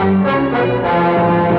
Tony! Come away from there.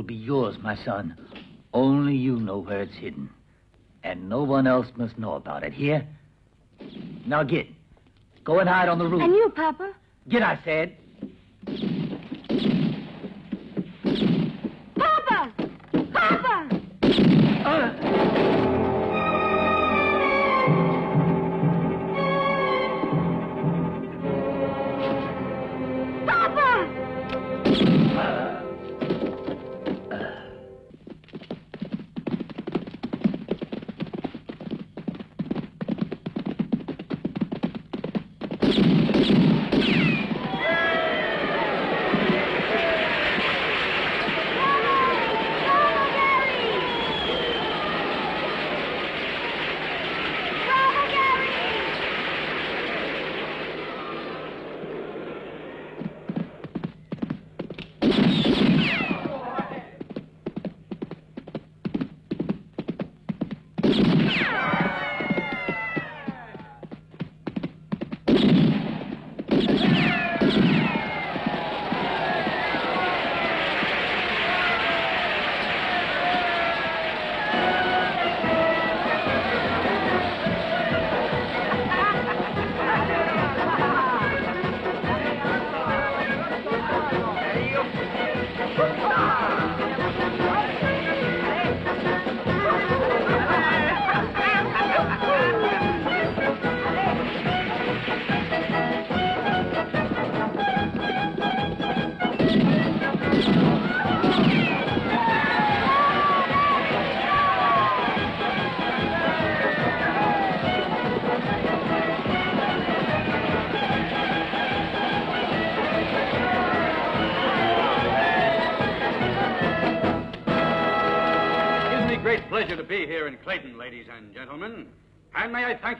Will be yours, my son. Only you know where it's hidden. And no one else must know about it. Here? Now get. Go and hide on the roof. And you, Papa? Get, I said.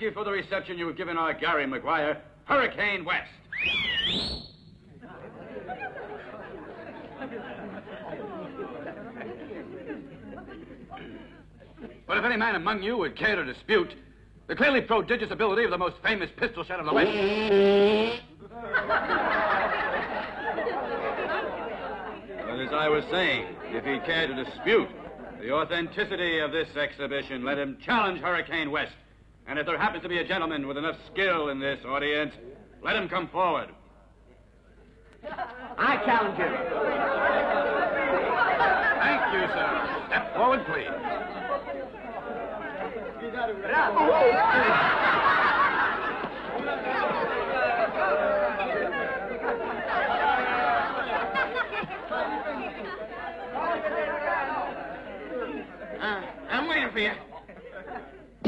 Thank you for the reception you have given our Gary McGuire, Hurricane West. But if any man among you would care to dispute the clearly prodigious ability of the most famous pistol shot of the West. But as I was saying, if he cared to dispute the authenticity of this exhibition, let him challenge Hurricane West. And if there happens to be a gentleman with enough skill in this audience, let him come forward. I challenge him. Thank you, sir. Step forward, please. Uh, I'm waiting for you.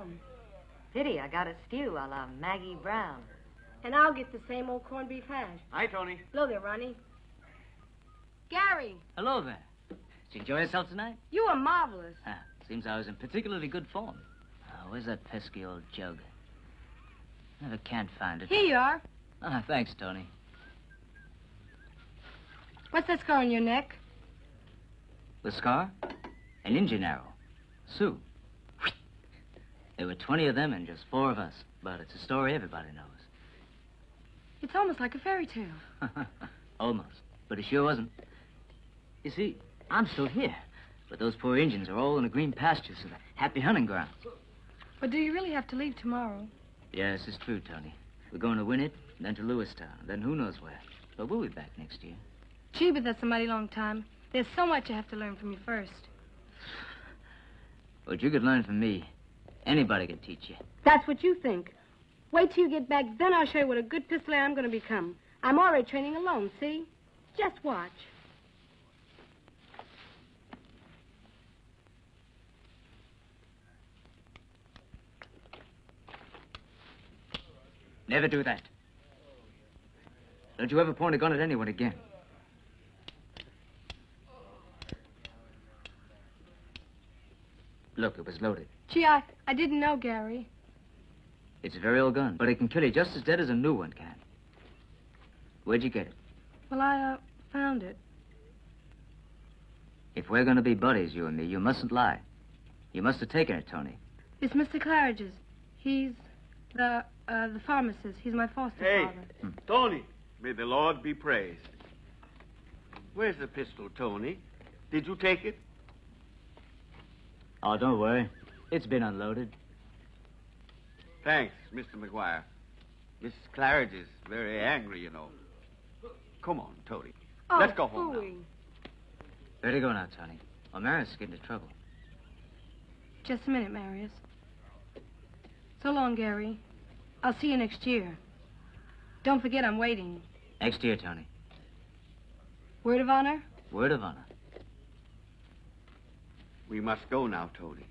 home. Pity, I got a stew a la Maggie Brown. And I'll get the same old corned beef hash. Hi, Tony. Hello there, Ronnie. Gary, Hello there. Did you enjoy yourself tonight? you were marvelous. Ah, seems I was in particularly good form. Oh, where's that pesky old jug? Never can find it. Here you are. Ah, thanks, Tony. What's that scar on your neck? The scar? An Indian arrow. Sue. There were 20 of them and just four of us. But it's a story everybody knows. It's almost like a fairy tale. Almost. But it sure wasn't. You see, I'm still here. But those poor Indians are all in the green pastures and the happy hunting grounds. But do you really have to leave tomorrow? Yes, it's true, Tony. We're going to Winnett, then to Lewistown, then who knows where. But we'll be back next year. Gee, but that's a mighty long time. There's so much I have to learn from you first. What you could learn from me, anybody can teach you. That's what you think. Wait till you get back, then I'll show you what a good pistoler I'm going to become. I'm already training alone, see? Just watch. Never do that. Don't you ever point a gun at anyone again. Look, it was loaded. Gee, I, I didn't know, Gary. It's a very old gun, but it can kill you just as dead as a new one can. Where'd you get it? Well, I, uh, found it. If we're going to be buddies, you and me, you mustn't lie. You must have taken it, Tony. It's Mr. Claridge's. He's the, uh, the pharmacist. He's my foster Hey, father. Tony. May the Lord be praised. Where's the pistol, Tony? Did you take it? Oh, don't worry. It's been unloaded. Thanks, Mr. McGuire. Mrs. Claridge is very angry, you know. Come on, Tony. Oh, Let's go home now. Better go now, Tony. Or Marius is getting into trouble. Just a minute, Marius. So long, Gary. I'll see you next year. Don't forget I'm waiting. Next year, Tony. Word of honor? Word of honor. We must go now, Tony.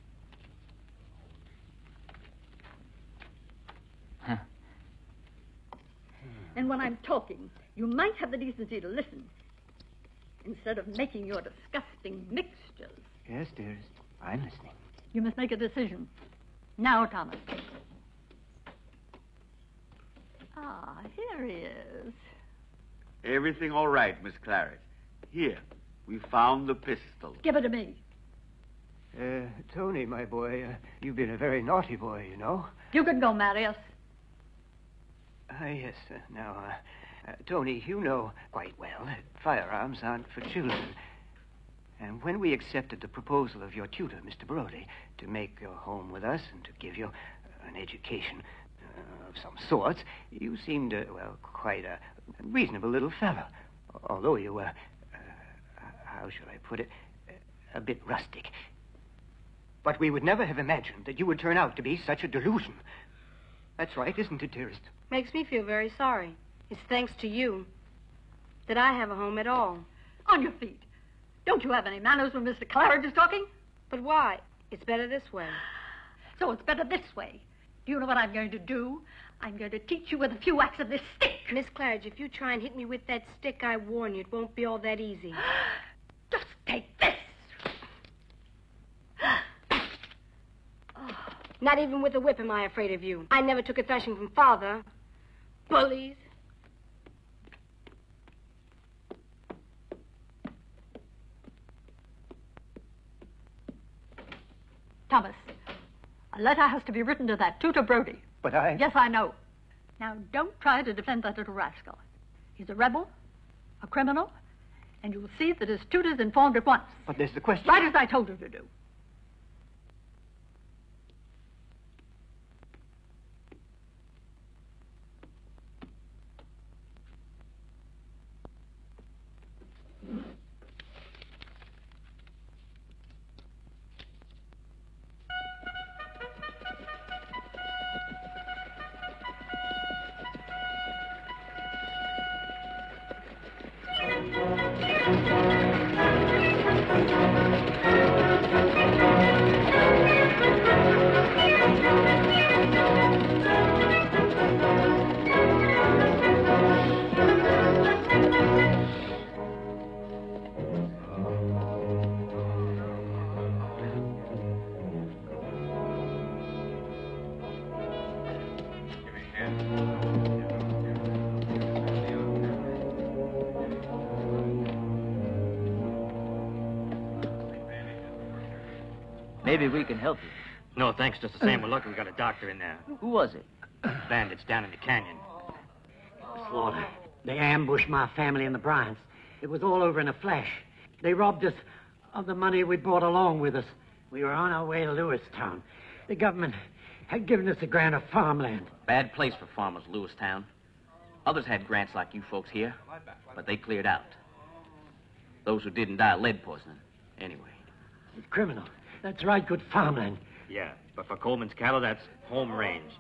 And when I'm talking, you might have the decency to listen instead of making your disgusting mixtures. Yes, dearest. I'm listening. You must make a decision. Now, Thomas. Ah, here he is. Everything all right, Miss Claridge. Here, we found the pistol. Give it to me. Uh, Tony, my boy, uh, you've been a very naughty boy, you know. You can go, Marius. Ah, yes. Uh, now, uh, uh, Tony, you know quite well that firearms aren't for children. And when we accepted the proposal of your tutor, Mr. Brody, to make your home with us and to give you uh, an education uh, of some sorts, you seemed, uh, well, quite a reasonable little fellow. Although you were, uh, how shall I put it, a bit rustic. But we would never have imagined that you would turn out to be such a delusion. That's right, isn't it, dearest? Makes me feel very sorry. It's thanks to you that I have a home at all. On your feet. Don't you have any manners when Mr. Claridge is talking? But why? It's better this way. So it's better this way. Do you know what I'm going to do? I'm going to teach you with a few whacks of this stick. Miss Claridge, if you try and hit me with that stick, I warn you, it won't be all that easy. Just take this. Not even with a whip am I afraid of you. I never took a thrashing from father. Bullies. Thomas, a letter has to be written to that tutor Brody. But I. Yes, I know. Now, don't try to defend that little rascal. He's a rebel, a criminal, and you will see that his tutor's informed at once. But there's the question. Right as I told you to do. Maybe we can help you. No, thanks. Just the same. We're lucky we got a doctor in there. Who was it? Bandits down in the canyon. Slaughter. They ambushed my family in the Bryants. It was all over in a flash. They robbed us of the money we brought along with us. We were on our way to Lewistown. The government had given us a grant of farmland. Bad place for farmers, Lewistown. Others had grants like you folks here, but they cleared out. Those who didn't die of lead poisoning. Anyway. It's criminal. That's right, good farmland. Yeah, but for Coleman's cattle, that's home range.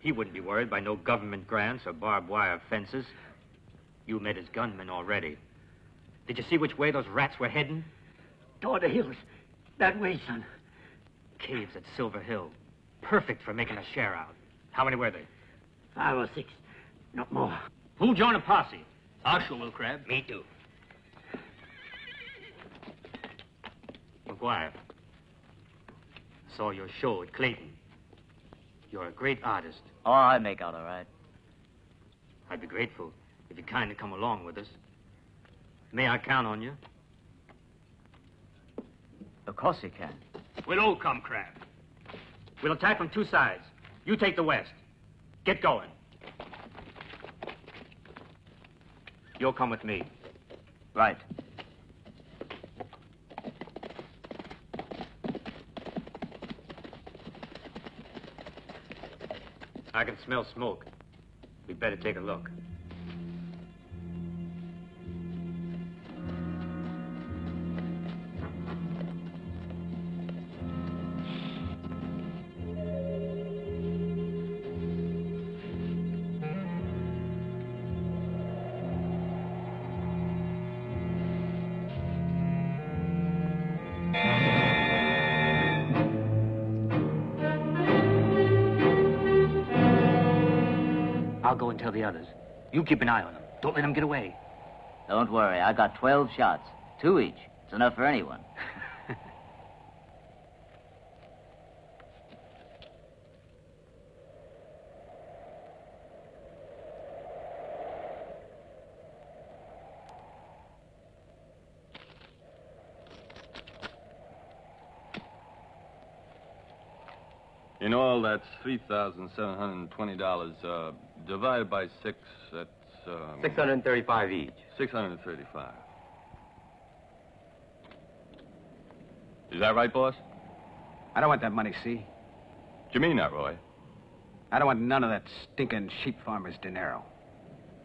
He wouldn't be worried by no government grants or barbed wire fences. You met his gunmen already. Did you see which way those rats were heading? Toward the hills. That way, son. Caves at Silver Hill. Perfect for making a share out. How many were they? Five or six. Not more. Who'll join a posse? I sure will, Crab. Me too. McGuire, saw your show at Clayton. You're a great artist. Oh, I make out all right. I'd be grateful if you'd kindly come along with us. May I count on you? Of course you can. We'll all come, Crab. We'll attack from two sides. You take the west. Get going. You'll come with me. Right. I can smell smoke. We'd better take a look. You keep an eye on them. Don't let them get away. Don't worry, I got 12 shots. Two each. It's enough for anyone. In all, that's $3,720. Uh, divided by six, that's... Um, 635 each. 635. Is that right, boss? I don't want that money, see? What you mean that, Roy? I don't want none of that stinking sheep farmer's dinero.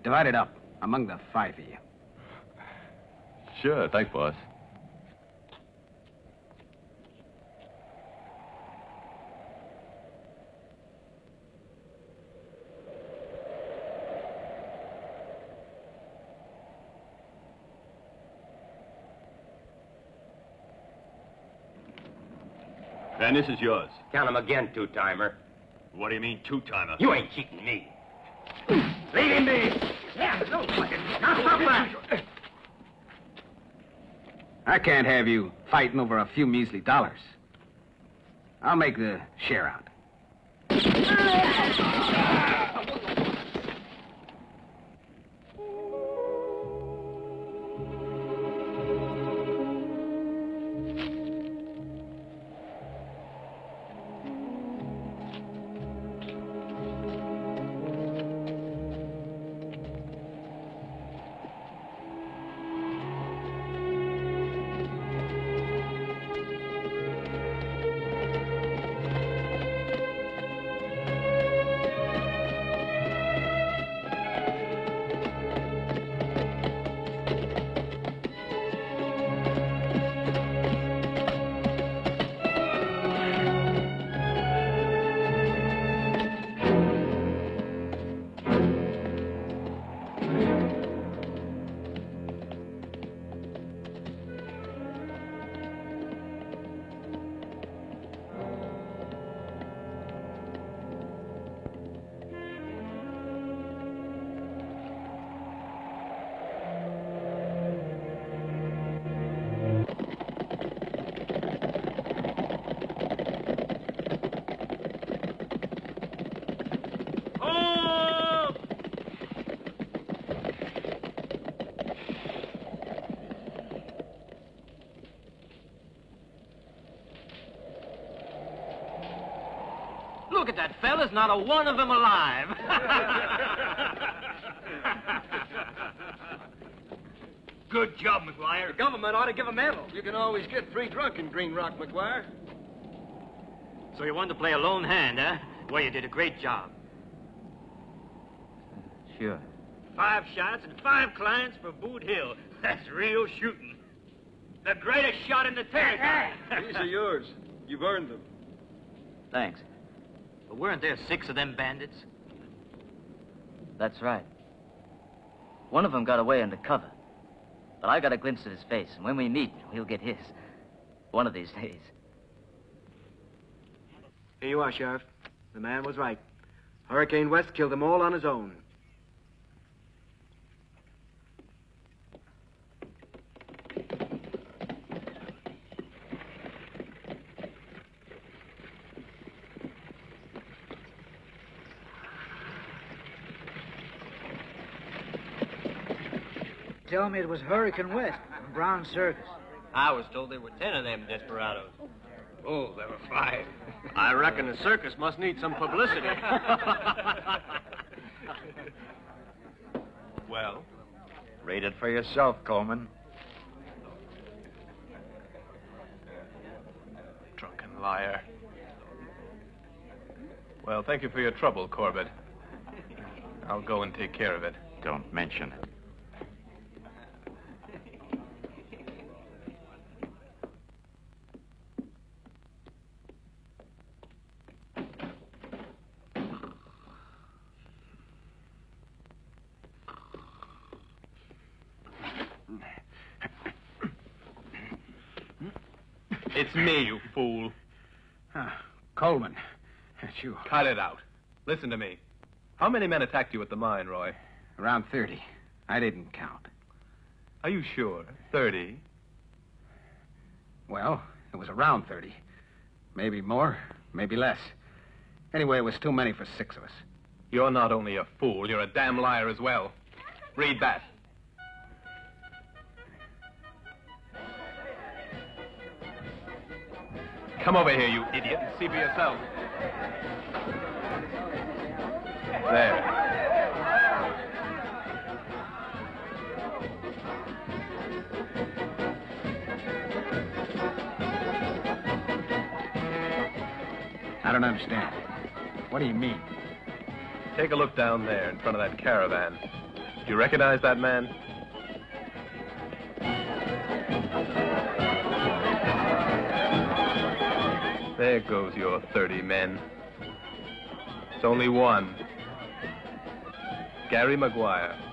Divide it up among the five of you. Sure, thanks, boss. And this is yours. Count 'em again, two-timer. What do you mean, two-timer? You ain't cheating me. Leave him be. Yeah, no, now stop that. I can't have you fighting over a few measly dollars. I'll make the share out. That, fellas. Not a one of them alive. Good job, McGuire. The government ought to give a medal. You can always get free drunk in Green Rock, McGuire. So you wanted to play a lone hand, huh? Well, you did a great job. Sure. Five shots and five clients for Boot Hill. That's real shooting. The greatest shot in the territory. These are yours. You've earned them. Thanks. But weren't there six of them bandits? That's right. One of them got away under cover. But I got a glimpse of his face, and when we meet, he'll get his. One of these days. Here you are, Sheriff. The man was right. Hurricane West killed them all on his own. Tell me it was Hurricane West from Brown Circus. I was told there were ten of them desperados. Oh, there were five. I reckon the circus must need some publicity. well, read it for yourself, Coleman. Drunken liar. Well, thank you for your trouble, Corbett. I'll go and take care of it. Don't mention it. It's me, you fool. Ah, Coleman. That's you. Cut it out. Listen to me. How many men attacked you at the mine, Roy? Around 30. I didn't count. Are you sure? 30? Well, it was around 30. Maybe more, maybe less. Anyway, it was too many for six of us. You're not only a fool, you're a damn liar as well. Read that. Come over here, you idiot, and see for yourself. There. I don't understand. What do you mean? Take a look down there in front of that caravan. Do you recognize that man? There goes your 30 men. It's only one. Gary McGuire.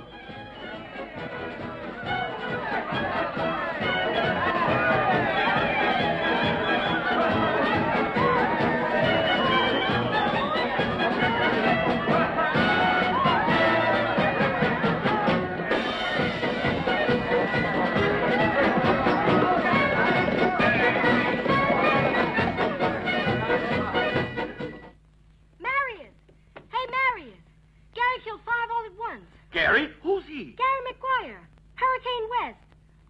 Gary? Who's he? Gary McGuire, Hurricane West.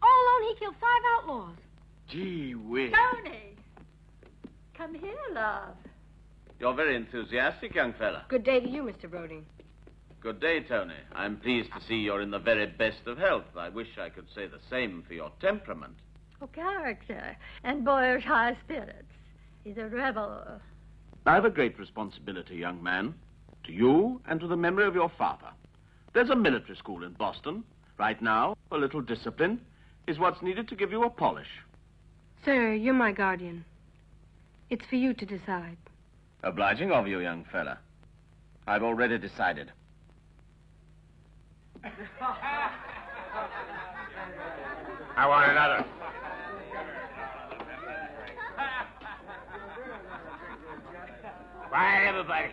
All alone, he killed five outlaws. Gee whiz. Tony! Come here, love. You're very enthusiastic, young fella. Good day to you, Mr. Brody. Good day, Tony. I'm pleased to see you're in the very best of health. I wish I could say the same for your temperament. Oh, character and boyish high spirits. He's a rebel. I have a great responsibility, young man, to you and to the memory of your father. There's a military school in Boston. Right now, a little discipline is what's needed to give you a polish. Sir, you're my guardian. It's for you to decide. Obliging of you, young fella. I've already decided. I want another. Quiet, everybody.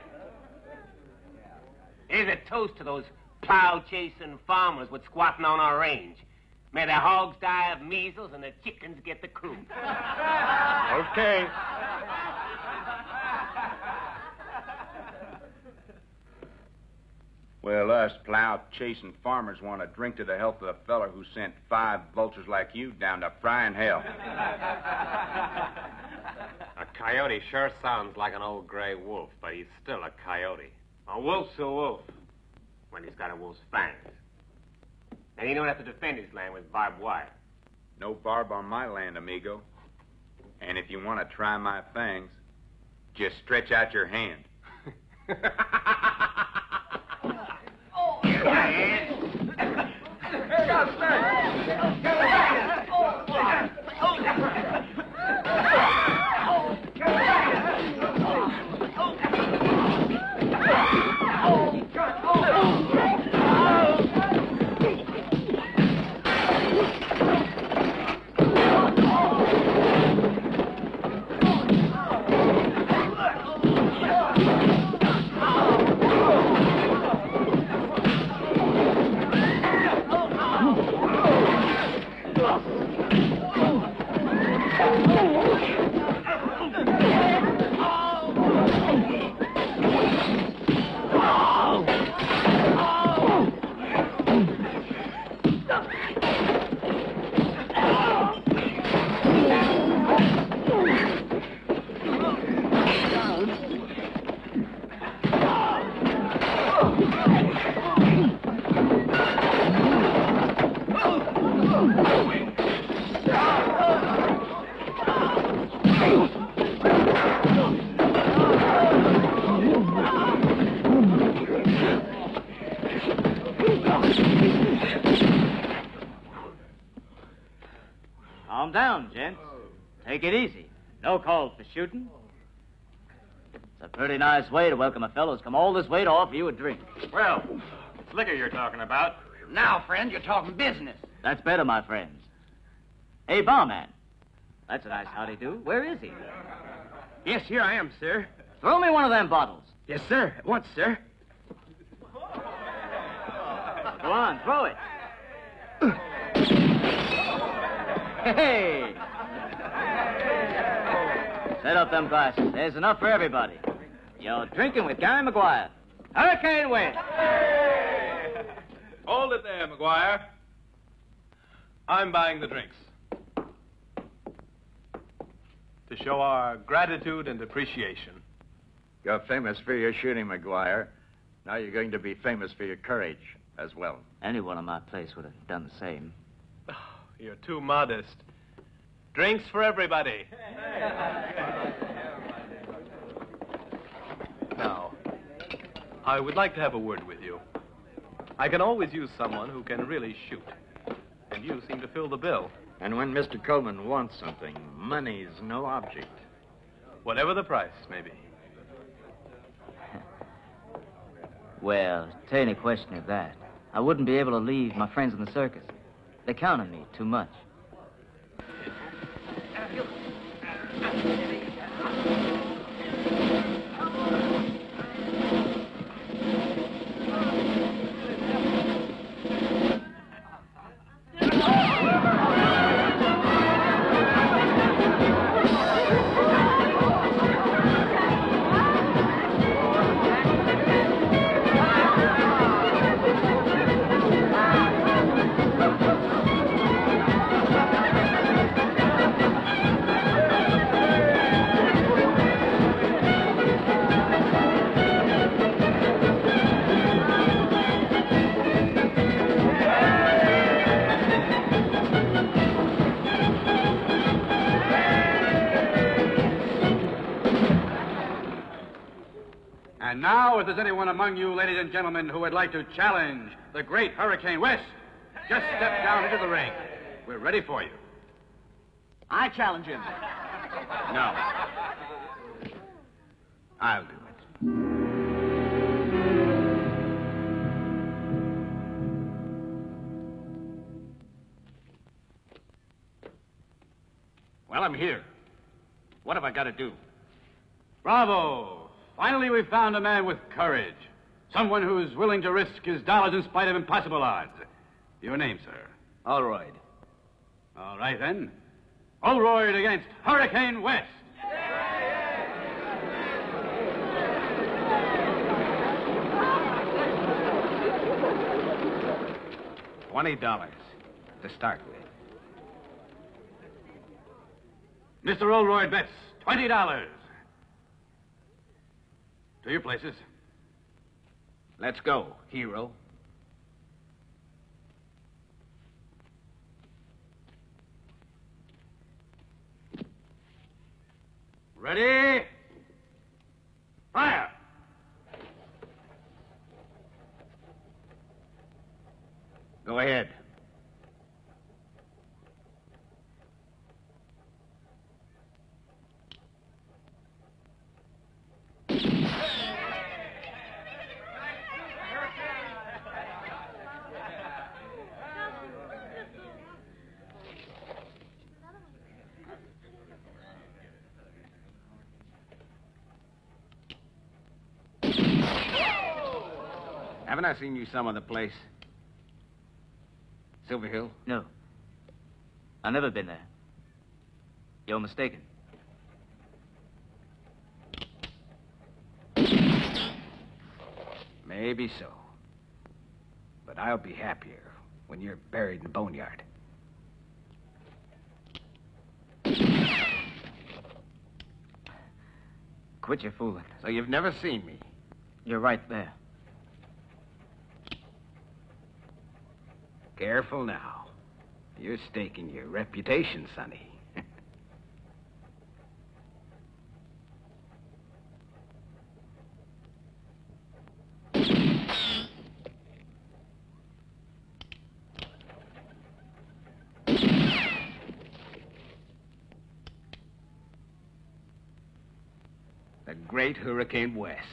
Here's a toast to those plow-chasing farmers with squatting on our range. May the hogs die of measles and the chickens get the croup. Okay. Well, us plow-chasing farmers want to drink to the health of the feller who sent five vultures like you down to frying hell. A coyote sure sounds like an old gray wolf, but he's still a coyote. A wolf's a wolf when he's got a wolf's fangs. And he don't have to defend his land with barbed wire. No barb on my land, amigo. And if you want to try my fangs, just stretch out your hand. Oh! Calm down, gents. Take it easy. No call for shooting. It's a pretty nice way to welcome a fellow who's come all this way to offer you a drink. Well, it's liquor you're talking about. Now, friend, you're talking business. That's better, my friends. Hey, barman. That's a nice howdy do. Where is he? Yes, here I am, sir. Throw me one of them bottles. Yes, sir. At once, sir. Go on, throw it. Hey! Set up them glasses. There's enough for everybody. You're drinking with Gary McGuire. Hurricane Wind. Hold it there, McGuire. I'm buying the drinks. To show our gratitude and appreciation. You're famous for your shooting, McGuire. Now you're going to be famous for your courage as well. Anyone in my place would have done the same. You're too modest. Drinks for everybody. Now, I would like to have a word with you. I can always use someone who can really shoot. And you seem to fill the bill. And when Mr. Coleman wants something, money's no object. Whatever the price may be. Well, to any question of that, I wouldn't be able to leave my friends in the circus. They count on me too much. Uh, And now, if there's anyone among you, ladies and gentlemen, who would like to challenge the great Hurricane West, just step down into the ring. We're ready for you. I challenge him. No. I'll do it. Well, I'm here. What have I got to do? Bravo! Finally, we've found a man with courage. Someone who's willing to risk his dollars in spite of impossible odds. Your name, sir? Allroyd. All right, then. Allroyd against Hurricane West. Twenty dollars to start with. Mr. Oldroyd bets twenty dollars. To your places. Let's go, hero. Ready? Fire! Go ahead. Haven't I seen you some other place? Silver Hill? No. I've never been there. You're mistaken. Maybe so. But I'll be happier when you're buried in the boneyard. Quit your fooling. So you've never seen me? You're right there. Careful now. You're staking your reputation, Sonny. the Great Hurricane West.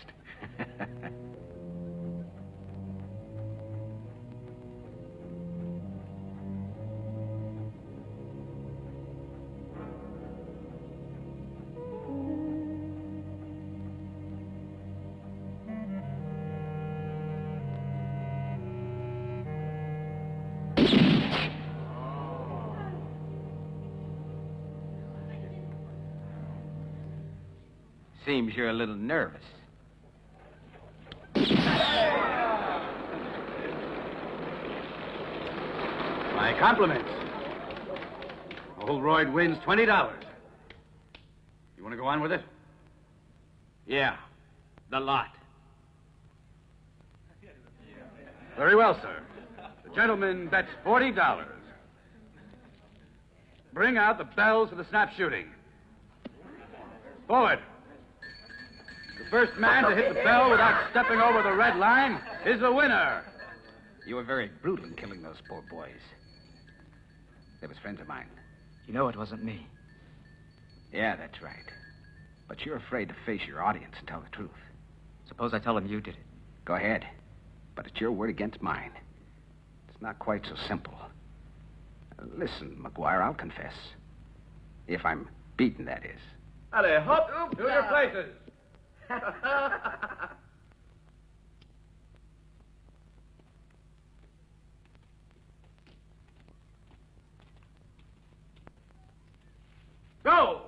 Seems you're a little nervous. My compliments. Oldroyd wins $20. You want to go on with it? Yeah, the lot. Very well, sir. The gentleman bets $40. Bring out the bells for the snap shooting. Forward. The first man to hit the bell without stepping over the red line is the winner. You were very brutal in killing those poor boys. They was friends of mine. You know it wasn't me. Yeah, that's right. But you're afraid to face your audience and tell the truth. Suppose I tell them you did it. Go ahead. But it's your word against mine. It's not quite so simple. Listen, McGuire, I'll confess. If I'm beaten, that is. Allez, hop to your places. Go!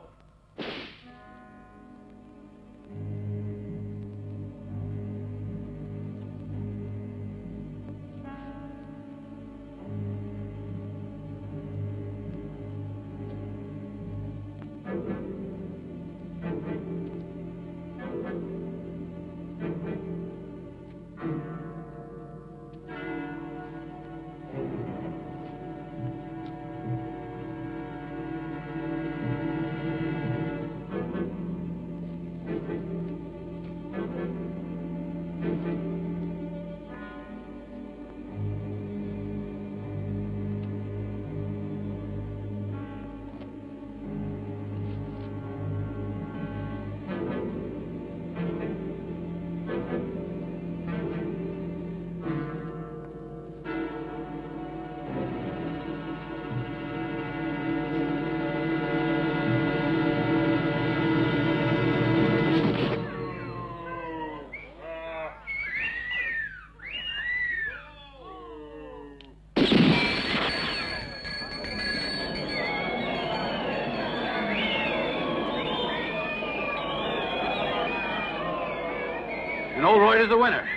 Is the winner.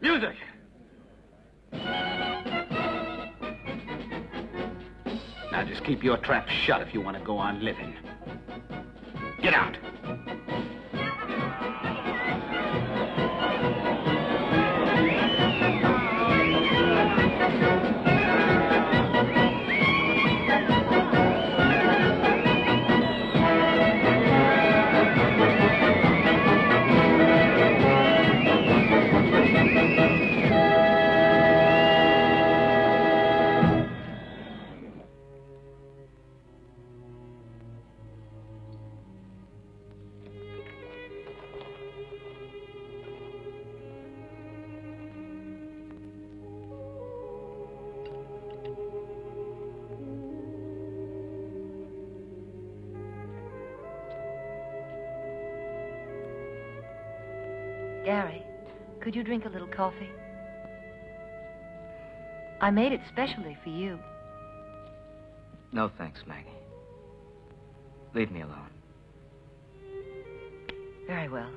Music! Now just keep your trap shut if you want to go on living. Get out. Could you drink a little coffee? I made it specially for you. No, thanks, Maggie. Leave me alone. Very well.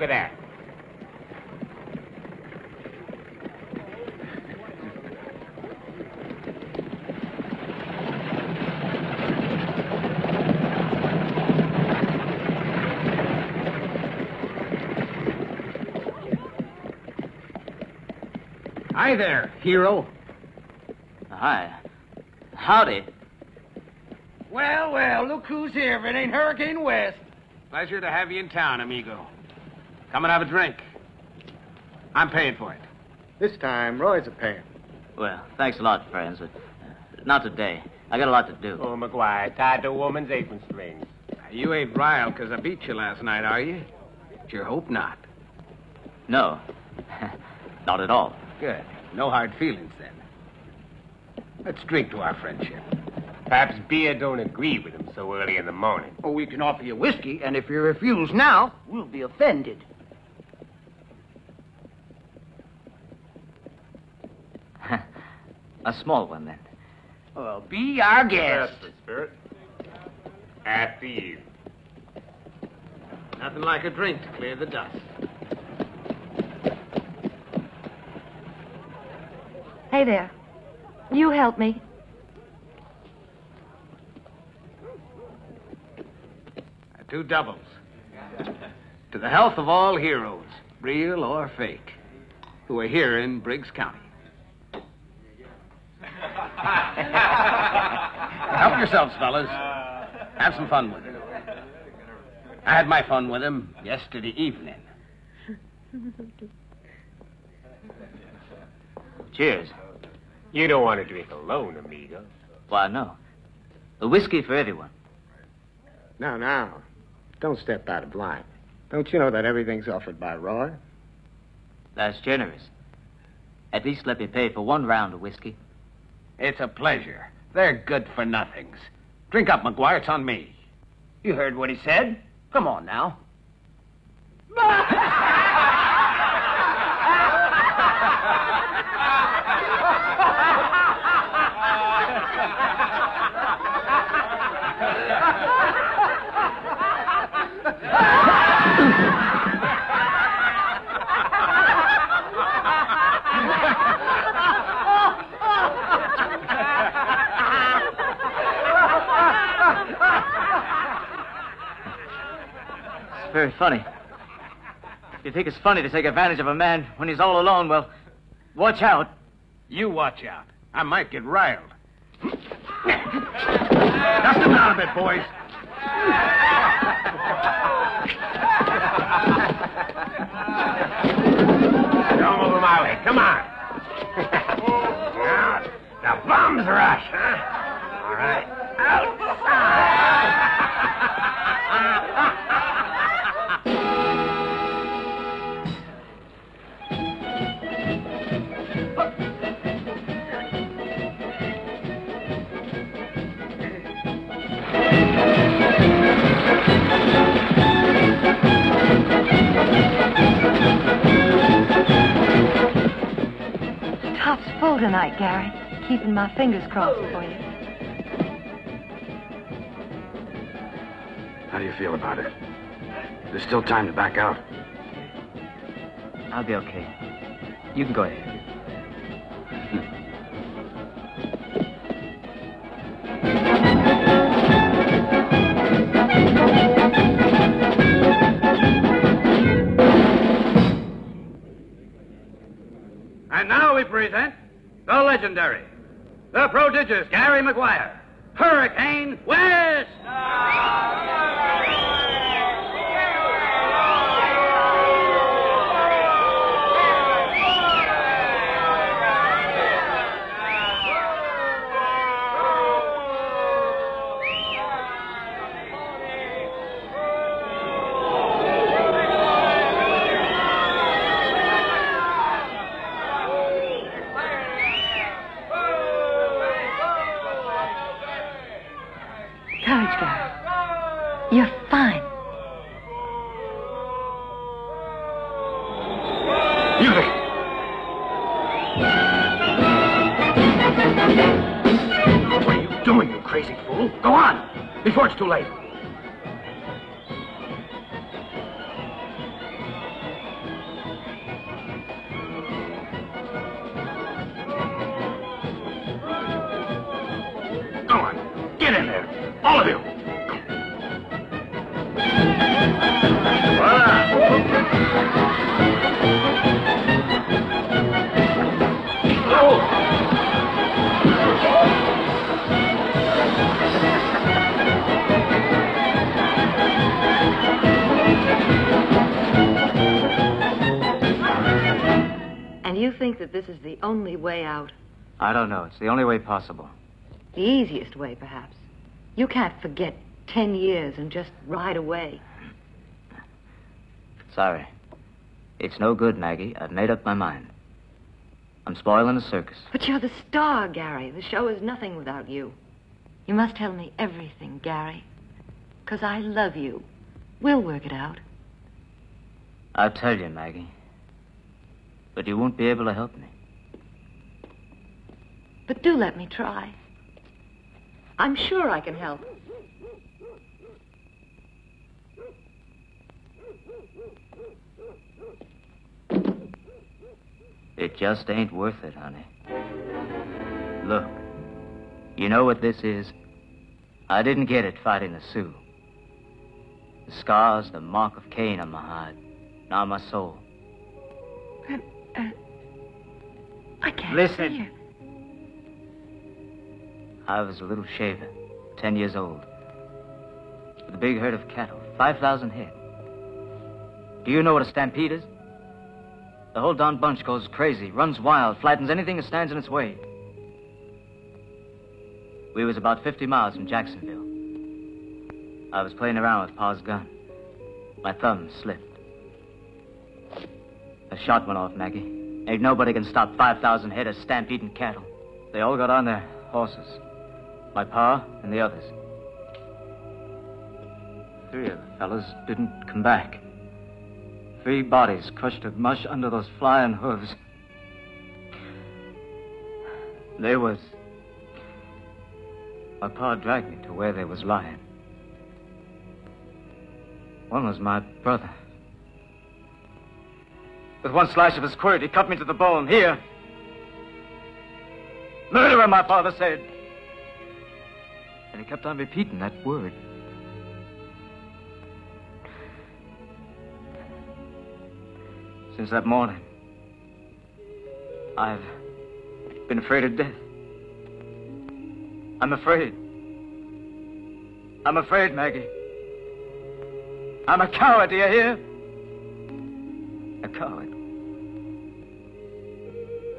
Look at that. Hi there, hero. Hi. Howdy. Well, well, look who's here if it ain't Hurricane West. Pleasure to have you in town, amigo. Come and have a drink. I'm paying for it. This time, Roy's a paying. Well, thanks a lot, friends. but, uh, Not today. I got a lot to do. Oh, McGuire, tied to a woman's apron strings. You ain't riled because I beat you last night, are you? Sure hope not. No. Not at all. Good. No hard feelings then. Let's drink to our friendship. Perhaps beer don't agree with him so early in the morning. Oh, we can offer you whiskey, and if you refuse now, we'll be offended. A small one, then. Well, be our guest. Spirit. After you. Nothing like a drink to clear the dust. Hey there. You help me. Two doubles. to the health of all heroes, real or fake, who are here in Briggs County. Help yourselves, fellas. Have some fun with him. I had my fun with him yesterday evening. Cheers. You don't want to drink alone, amigo. Why, no. A whiskey for everyone. Now, now. Don't step out of line. Don't you know that everything's offered by Roy? That's generous. At least let me pay for one round of whiskey. It's a pleasure. They're good for nothings. Drink up, McGuire. It's on me. You heard what he said. Come on now. It's very funny. If you think it's funny to take advantage of a man when he's all alone, well, watch out. You watch out. I might get riled. Dust him down a bit, boys. Don't move my way. Come on. now, the bums rush, huh? All right. Top's full tonight, Gary. Keeping my fingers crossed for you. How do you feel about it? There's still time to back out. I'll be okay. You can go ahead. We present the legendary, the prodigious Gary McGuire, Hurricane West! It's the only way possible. The easiest way, perhaps. You can't forget ten years and just ride away. Sorry. It's no good, Maggie. I've made up my mind. I'm spoiling the circus. But you're the star, Gary. The show is nothing without you. You must tell me everything, Gary. Because I love you. We'll work it out. I'll tell you, Maggie. But you won't be able to help me. But do let me try. I'm sure I can help. It just ain't worth it, honey. Look, you know what this is? I didn't get it fighting the Sioux. The scars, the mark of Cain on my hide, now my soul. Uh, I can't Listen. I was a little shaver, ten years old, with a big herd of cattle, 5,000 head. Do you know what a stampede is? The whole darn bunch goes crazy, runs wild, flattens anything that stands in its way. We was about 50 miles from Jacksonville. I was playing around with Pa's gun. My thumb slipped. A shot went off, Maggie. Ain't nobody can stop 5,000 head of stampeding cattle. They all got on their horses. My pa and the others. Three of the fellas didn't come back. Three bodies crushed to mush under those flying hooves. They was. My pa dragged me to where they was lying. One was my brother. With one slash of his quirt, he cut me to the bone. Here. Murderer, my father said. And he kept on repeating that word. Since that morning, I've been afraid of death. I'm afraid. I'm afraid, Maggie. I'm a coward, do you hear? A coward.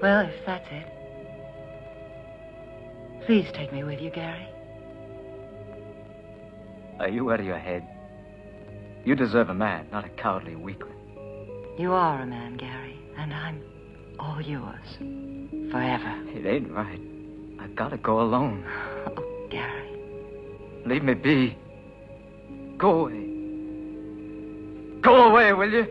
Well, if that's it. Please take me with you, Gary. Are you out of your head? You deserve a man, not a cowardly weakling. You are a man, Gary, and I'm all yours. Forever. It ain't right. I've gotta go alone. Oh, Gary. Leave me be. Go away. Go away, will you?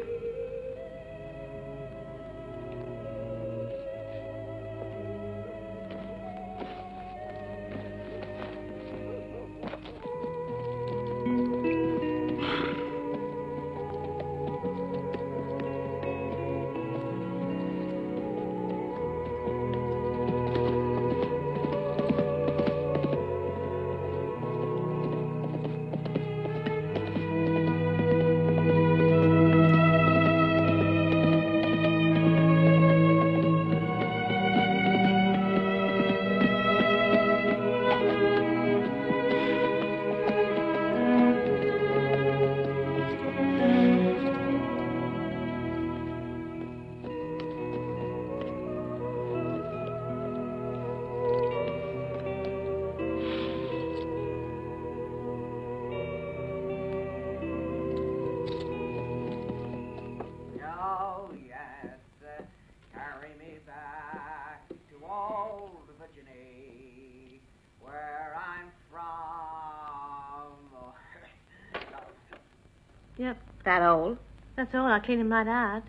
Yep, that old. That's all. I'll clean him right out.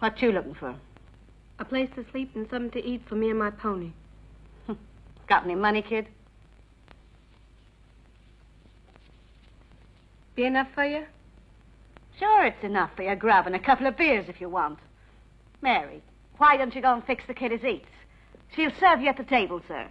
What you looking for? A place to sleep and something to eat for me and my pony. Hm. Got any money, kid? Be enough for you? Sure, it's enough for you grabbing a couple of beers if you want. Mary, why don't you go and fix the kid his eats? She'll serve you at the table, sir.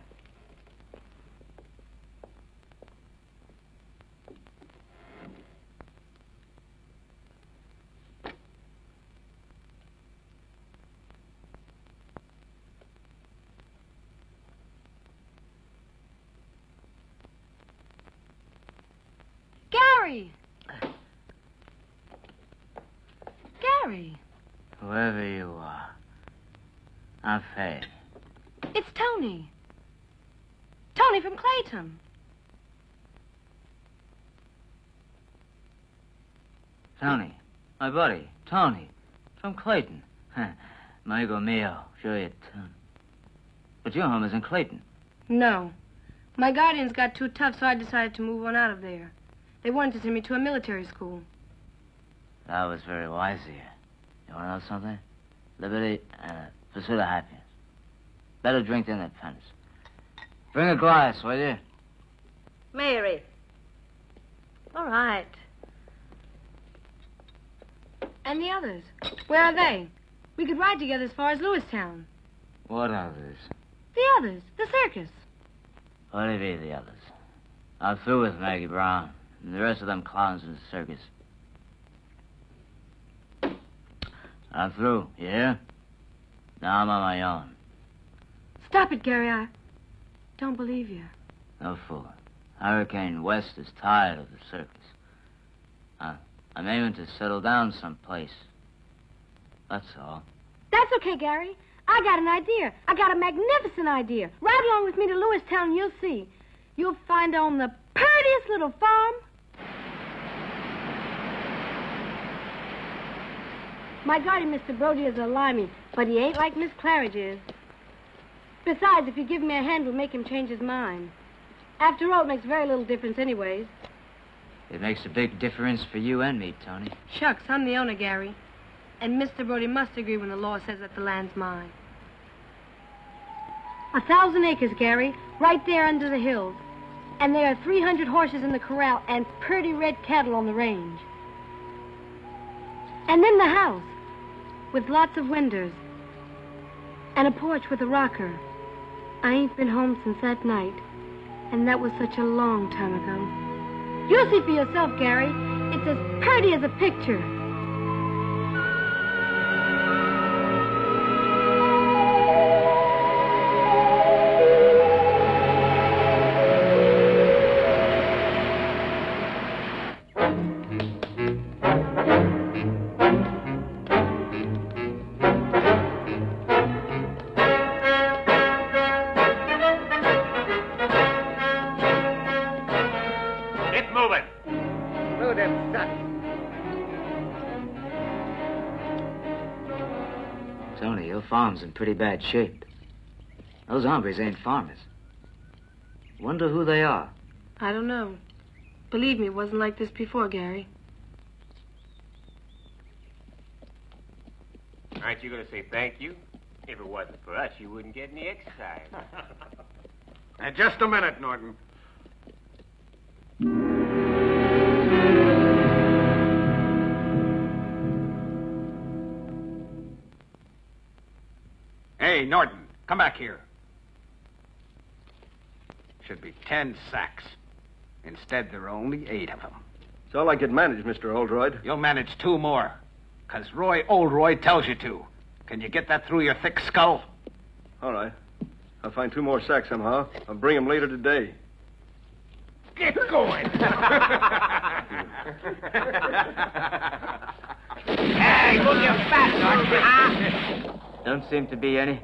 Gary! Gary, Whoever you are, I'm Fay. it's Tony. Tony from Clayton. Tony, my buddy, Tony, from Clayton. Amigo mio, sure you, Tony. But your home is in Clayton. No. My guardians got too tough, so I decided to move on out of there. They wanted to send me to a military school. That was very wise of you. You want to know something? Liberty and a pursuit of happiness. Better drink than independence. Bring a glass, will you? Mary. All right. And the others? Where are they? We could ride together as far as Lewistown. What others? The others, the circus. What do you the others? I'm through with Maggie Brown and the rest of them clowns in the circus. I'm through, you hear? Now I'm on my own. Stop it, Gary. I don't believe you. No fooling. Hurricane West is tired of the circus. I'm aiming to settle down someplace. That's all. That's okay, Gary. I got an idea. I got a magnificent idea. Ride along with me to Lewistown and you'll see. You'll find on the prettiest little farm. My guardian, Mr. Brody, is a limey, but he ain't like Miss Claridge is. Besides, if you give me a hand, we'll make him change his mind. After all, it makes very little difference anyways. It makes a big difference for you and me, Tony. Shucks, I'm the owner, Gary. And Mr. Brody must agree when the law says that the land's mine. A thousand acres, Gary, right there under the hills. And there are 300 horses in the corral and pretty red cattle on the range. And then the house, with lots of windows. And a porch with a rocker. I ain't been home since that night. And that was such a long time ago. You'll see for yourself, Gary. It's as pretty as a picture. Farm's in pretty bad shape. Those hombres ain't farmers. Wonder who they are. I don't know. Believe me, it wasn't like this before, Gary. Aren't you going to say thank you? If it wasn't for us, you wouldn't get any exercise. Now, just a minute, Norton. Hey, Norton, come back here. Should be ten sacks. Instead, there are only eight of them. It's all I could manage, Mr. Oldroyd. You'll manage two more. Because Roy Oldroyd tells you to. Can you get that through your thick skull? All right. I'll find two more sacks somehow. I'll bring them later today. Get going. hey, look your fat, Norton, huh? Don't seem to be any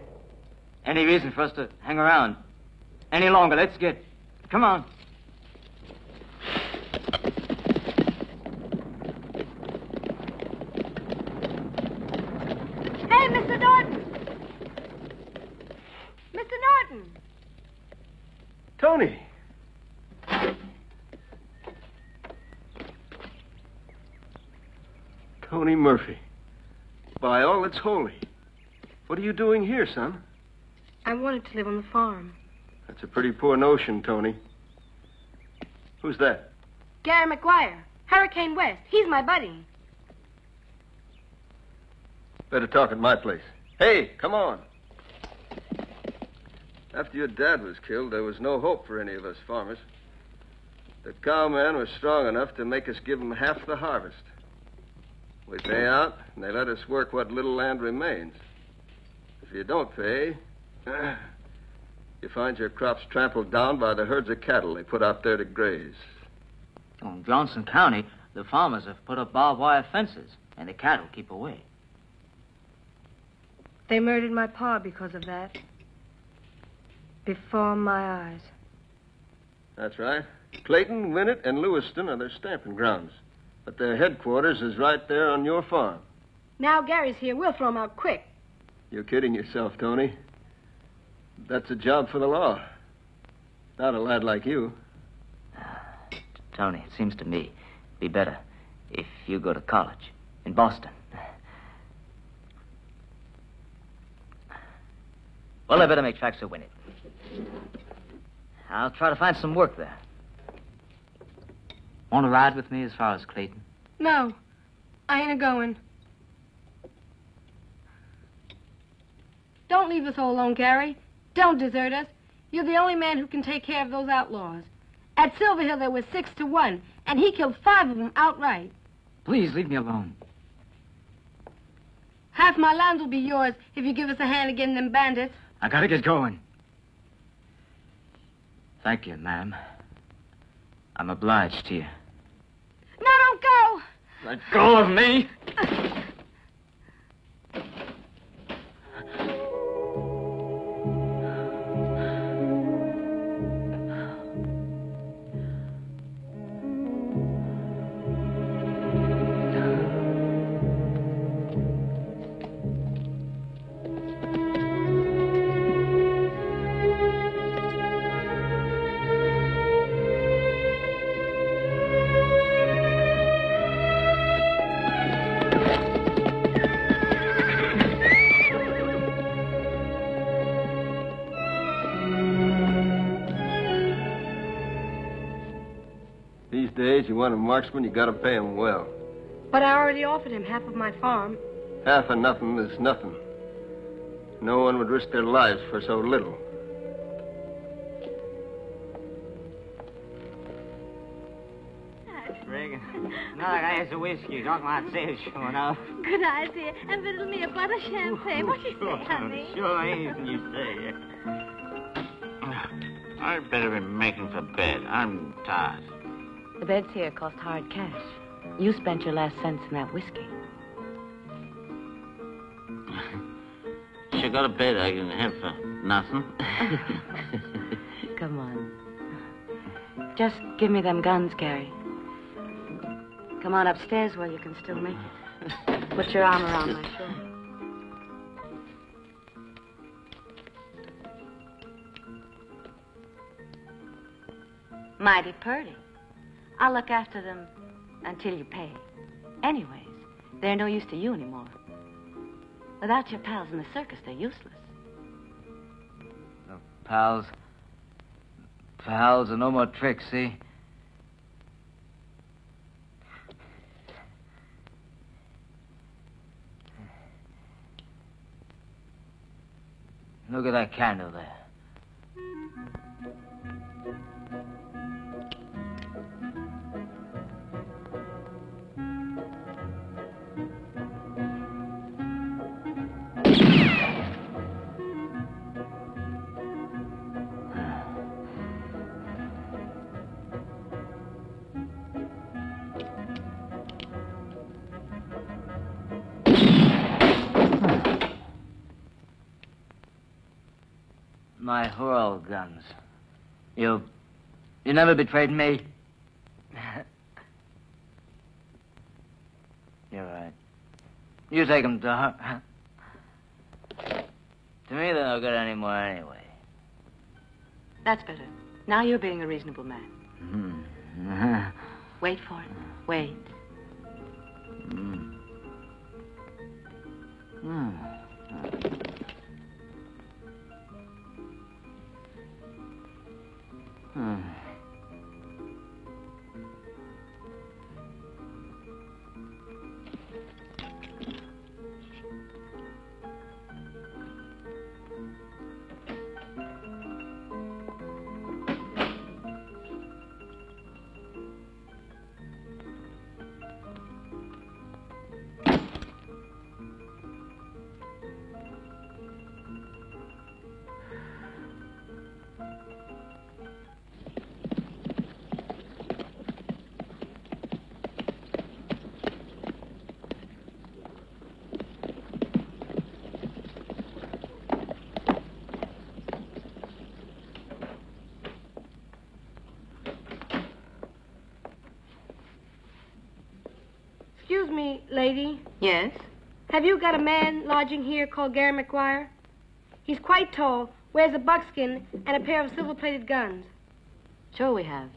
any reason for us to hang around any longer. Let's get. Come on. Hey, Mr. Norton! Mr. Norton! Tony. Tony Murphy. By all that's holy. What are you doing here, son? I wanted to live on the farm. That's a pretty poor notion, Tony. Who's that? Gary McGuire. Hurricane West. He's my buddy. Better talk at my place. Hey, come on. After your dad was killed, there was no hope for any of us farmers. The cowman was strong enough to make us give him half the harvest. We pay out, and they let us work what little land remains. If you don't pay, you find your crops trampled down by the herds of cattle they put out there to graze. In Johnson County, the farmers have put up barbed wire fences, and the cattle keep away. They murdered my pa because of that. Before my eyes. That's right. Clayton, Winnett, and Lewistown are their stamping grounds. But their headquarters is right there on your farm. Now Gary's here. We'll throw him out quick. You're kidding yourself, Tony. That's a job for the law. Not a lad like you. Tony, it seems to me it'd be better if you go to college in Boston. Well, I better make tracks to Winnett. I'll try to find some work there. Want to ride with me as far as Clayton? No, I ain't a going. Don't leave us all alone, Gary. Don't desert us. You're the only man who can take care of those outlaws. At Silver Hill, there was six to one, and he killed five of them outright. Please leave me alone. Half my lands will be yours if you give us a hand against them bandits. I gotta get going. Thank you, ma'am. I'm obliged to you. No, don't go! Let go of me! want a marksman, you gotta pay him well. But I already offered him half of my farm. Half of nothing is nothing. No one would risk their lives for so little. Reagan. Another glass of whiskey. Don't like this, sure enough. Good idea. And riddle me a butter champagne. What do you say, honey? Sure, anything you say. I'd better be making for bed. I'm tired. The beds here cost hard cash. You spent your last cents in that whiskey. Should go to bed. I can have for nothing. Come on. Just give me them guns, Gary. Come on upstairs where you can still make it. Put your arm around my shoulder. Mighty purty. I'll look after them until you pay. Anyways, they're no use to you anymore. Without your pals in the circus, they're useless. The Pals. Pals are no more tricks, see? Look at that candle there. My whirl guns. You. You never betrayed me. You're right. You take them, Doc. To me, they're no good anymore anyway. That's better. Now you're being a reasonable man. Hmm. Wait for it. Wait. Hmm. Hmm. Hmm. Lady. Yes? Have you got a man lodging here called Gary McGuire? He's quite tall, wears a buckskin, and a pair of silver plated guns. Sure we have.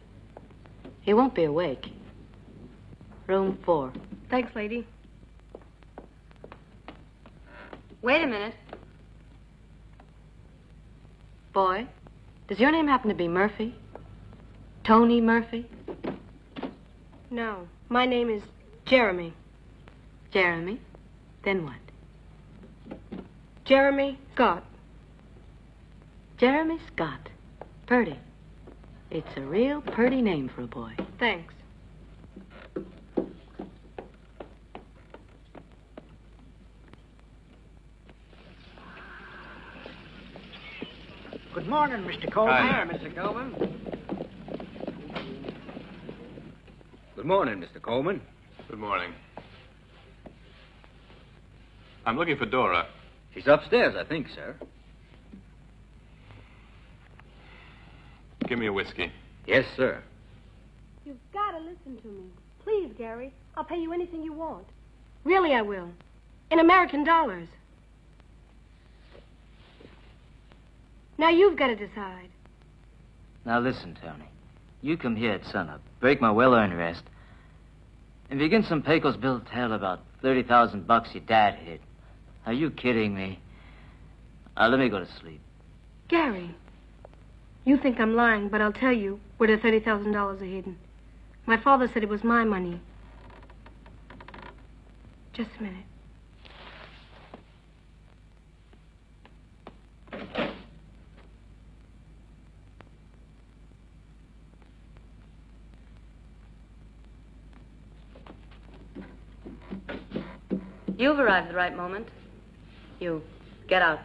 He won't be awake. Room four. Thanks, lady. Wait a minute. Boy, does your name happen to be Murphy? Tony Murphy? No, my name is Jeremy. Jeremy? Then what? Jeremy Scott. Jeremy Scott. Purdy. It's a real purdy name for a boy. Thanks. Good morning, Mr. Coleman. Hi. Mr. Coleman. Good morning, Mr. Coleman. Good morning. I'm looking for Dora. She's upstairs, I think, sir. Give me a whiskey. Yes, sir. You've got to listen to me. Please, Gary. I'll pay you anything you want. Really, I will. In American dollars. Now you've got to decide. Now listen, Tony. You come here at sunup, break my well-earned rest, and begin some Pecos Bill to tell about 30,000 bucks your dad hid. Are you kidding me? Now let me go to sleep. Gary, you think I'm lying, but I'll tell you where the $30,000 are hidden. My father said it was my money. Just a minute. You've arrived at the right moment. You get out.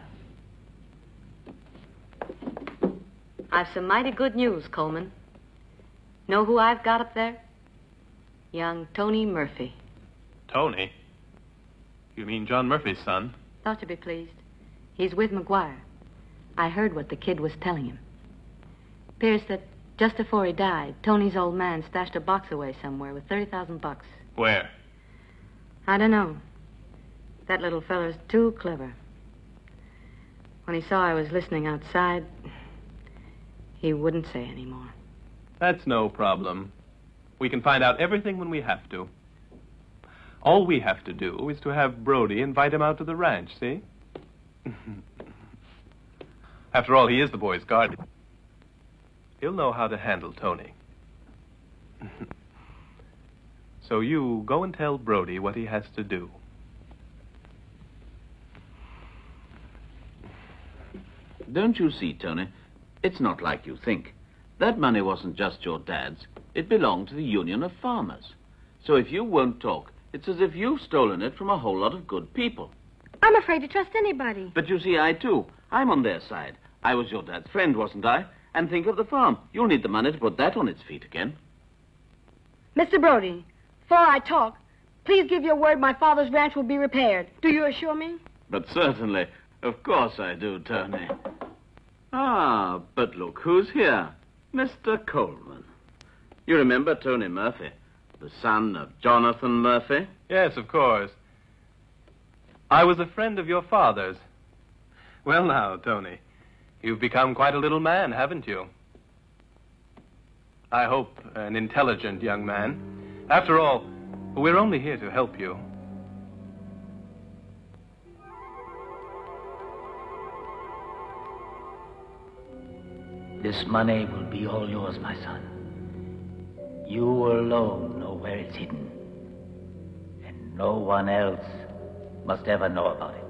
I've some mighty good news, Coleman. Know who I've got up there? Young Tony Murphy. Tony? You mean John Murphy's son? Thought you'd be pleased. He's with McGuire. I heard what the kid was telling him. Appears that just before he died, Tony's old man stashed a box away somewhere with 30,000 bucks. Where? I don't know. That little feller's too clever. When he saw I was listening outside, he wouldn't say any more. That's no problem. We can find out everything when we have to. All we have to do is to have Brody invite him out to the ranch, see? After all, he is the boy's guardian. He'll know how to handle Tony. so you go and tell Brody what he has to do. Don't you see, Tony? It's not like you think. That money wasn't just your dad's. It belonged to the Union of Farmers. So if you won't talk, it's as if you've stolen it from a whole lot of good people. I'm afraid to trust anybody. But you see, I too. I'm on their side. I was your dad's friend, wasn't I? And think of the farm. You'll need the money to put that on its feet again. Mr. Brody, before I talk, please give your word my father's ranch will be repaired. Do you assure me? But certainly. Of course I do, Tony. Ah, but look who's here. Mr. Coleman. You remember Tony Murphy, the son of Jonathan Murphy? Yes, of course. I was a friend of your father's. Well, now, Tony, you've become quite a little man, haven't you? I hope an intelligent young man. After all, we're only here to help you. This money will be all yours, my son. You alone know where it's hidden. And no one else must ever know about it.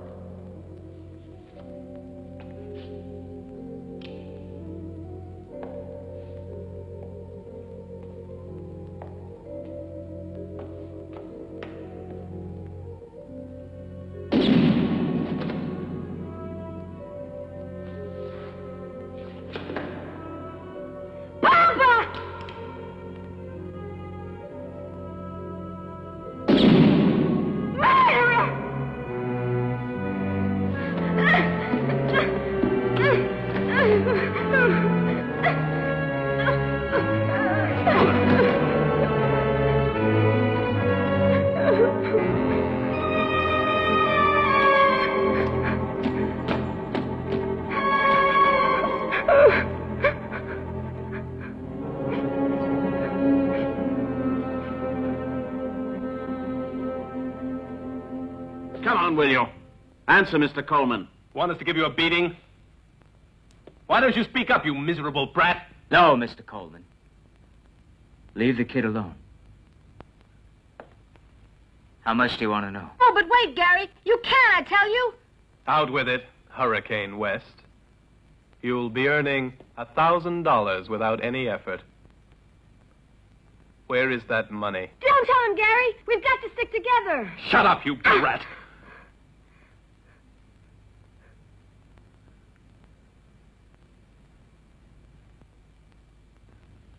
Answer, Mr. Coleman. Want us to give you a beating? Why don't you speak up, you miserable brat? No, Mr. Coleman. Leave the kid alone. How much do you want to know? Oh, but wait, Gary. You can, I tell you. Out with it, Hurricane West. You'll be earning a thousand dollars without any effort. Where is that money? Don't tell him, Gary. We've got to stick together. Shut up, you brat!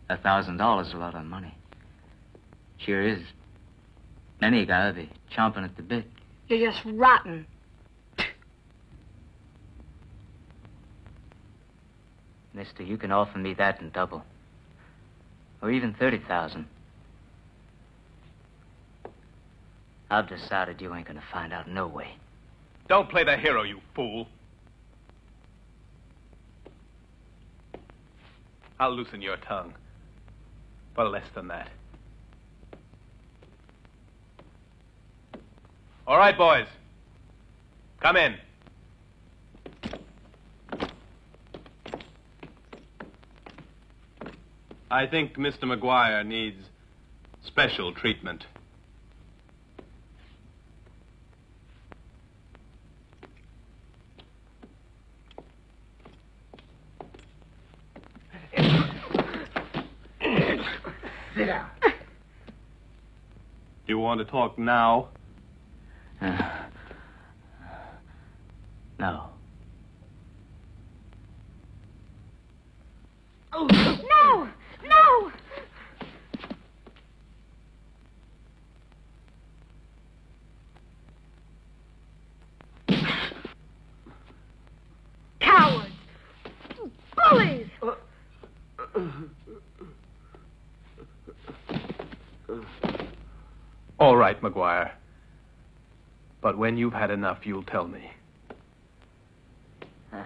A thousand dollars is a lot of money. Sure is. Any guy would be chomping at the bit. You're just rotten. Mister, you can offer me that in double. Or even thirty thousand. I've decided you ain't gonna find out no way. Don't play the hero, you fool. I'll loosen your tongue. For less than that. All right, boys. Come in. I think Mr. McGuire needs special treatment. Sit down. You want to talk now? Uh, no. Oh, no! No! Cowards! Bullies! All right, McGuire. But when you've had enough, you'll tell me.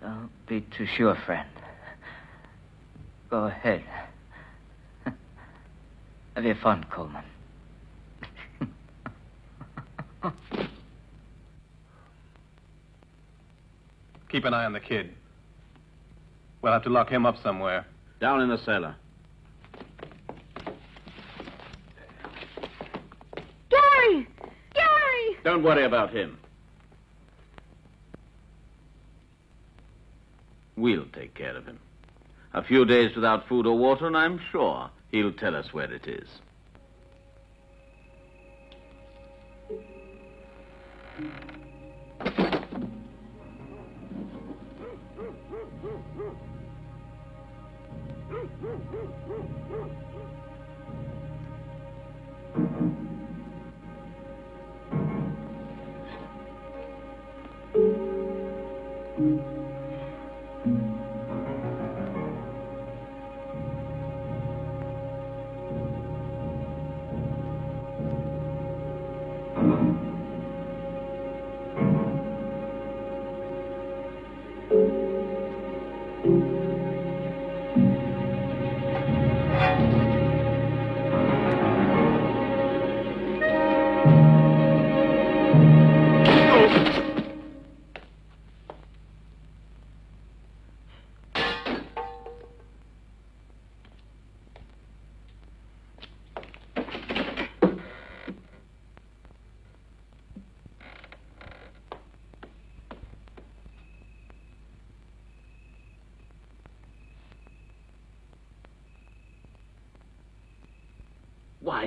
Don't be too sure, friend. Go ahead. Have your fun, Coleman. Keep an eye on the kid. We'll have to lock him up somewhere. Down in the cellar. Gary! Gary! Don't worry about him. We'll take care of him. A few days without food or water, and I'm sure he'll tell us where it is.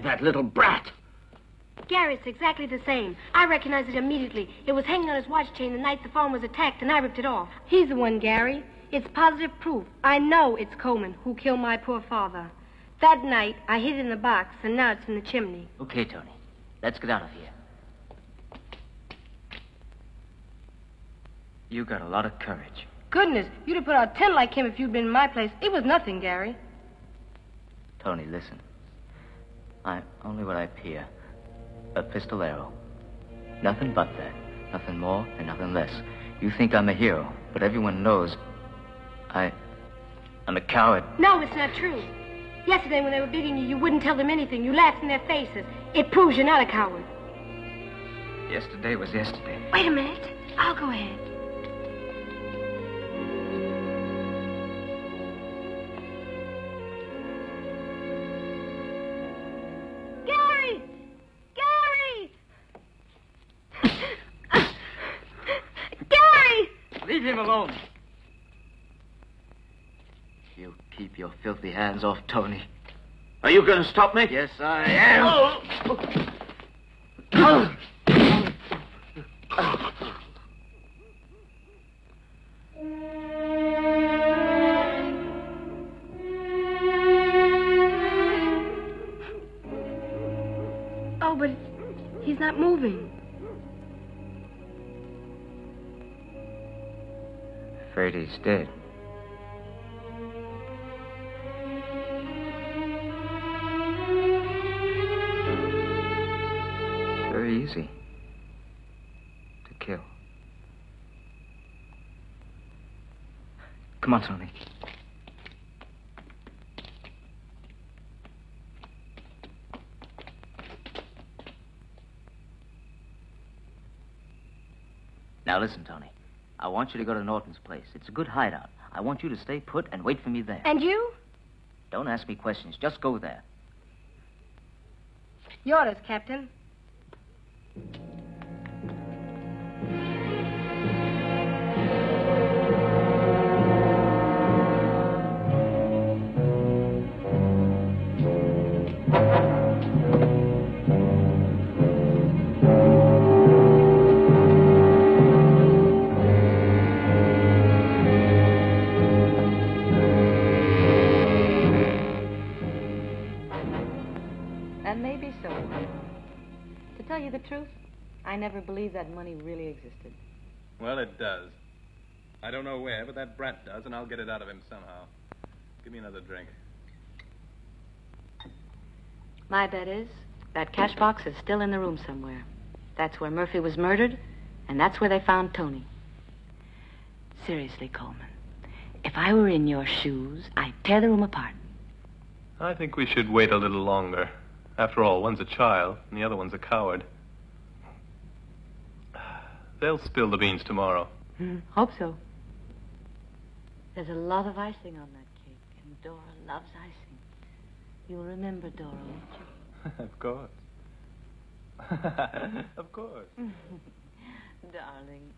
That little brat. Gary, it's exactly the same. I recognized it immediately. It was hanging on his watch chain the night the farm was attacked, and I ripped it off. He's the one, Gary. It's positive proof. I know it's Coleman who killed my poor father. That night, I hid it in the box, and now it's in the chimney. Okay, Tony. Let's get out of here. You got a lot of courage. Goodness, you'd have put out ten like him if you'd been in my place. It was nothing, Gary. Tony, listen. I'm only what I appear. A pistolero. Nothing but that. Nothing more and nothing less. You think I'm a hero, but everyone knows I. I'm a coward. No, it's not true. Yesterday, when they were beating you, you wouldn't tell them anything. You laughed in their faces. It proves you're not a coward. Yesterday was yesterday. Wait a minute. I'll go ahead. Hands off Tony. Are you going to stop me? Yes, I am. Oh, but he's not moving. Afraid he's dead. Tony. Now listen, Tony. I want you to go to Norton's place. It's a good hideout. I want you to stay put and wait for me there. And you? Don't ask me questions. Just go there. Your orders, Captain. Never believed that money really existed. Well, it does. I don't know where, but that brat does, and I'll get it out of him somehow. Give me another drink. My bet is that cash box is still in the room somewhere. That's where Murphy was murdered, and that's where they found Tony. Seriously, Coleman, if I were in your shoes, I'd tear the room apart. I think we should wait a little longer. After all, one's a child, and the other one's a coward. They'll spill the beans tomorrow. Hmm, hope so. There's a lot of icing on that cake, and Dora loves icing. You'll remember Dora, won't you? of course. of course. Darling.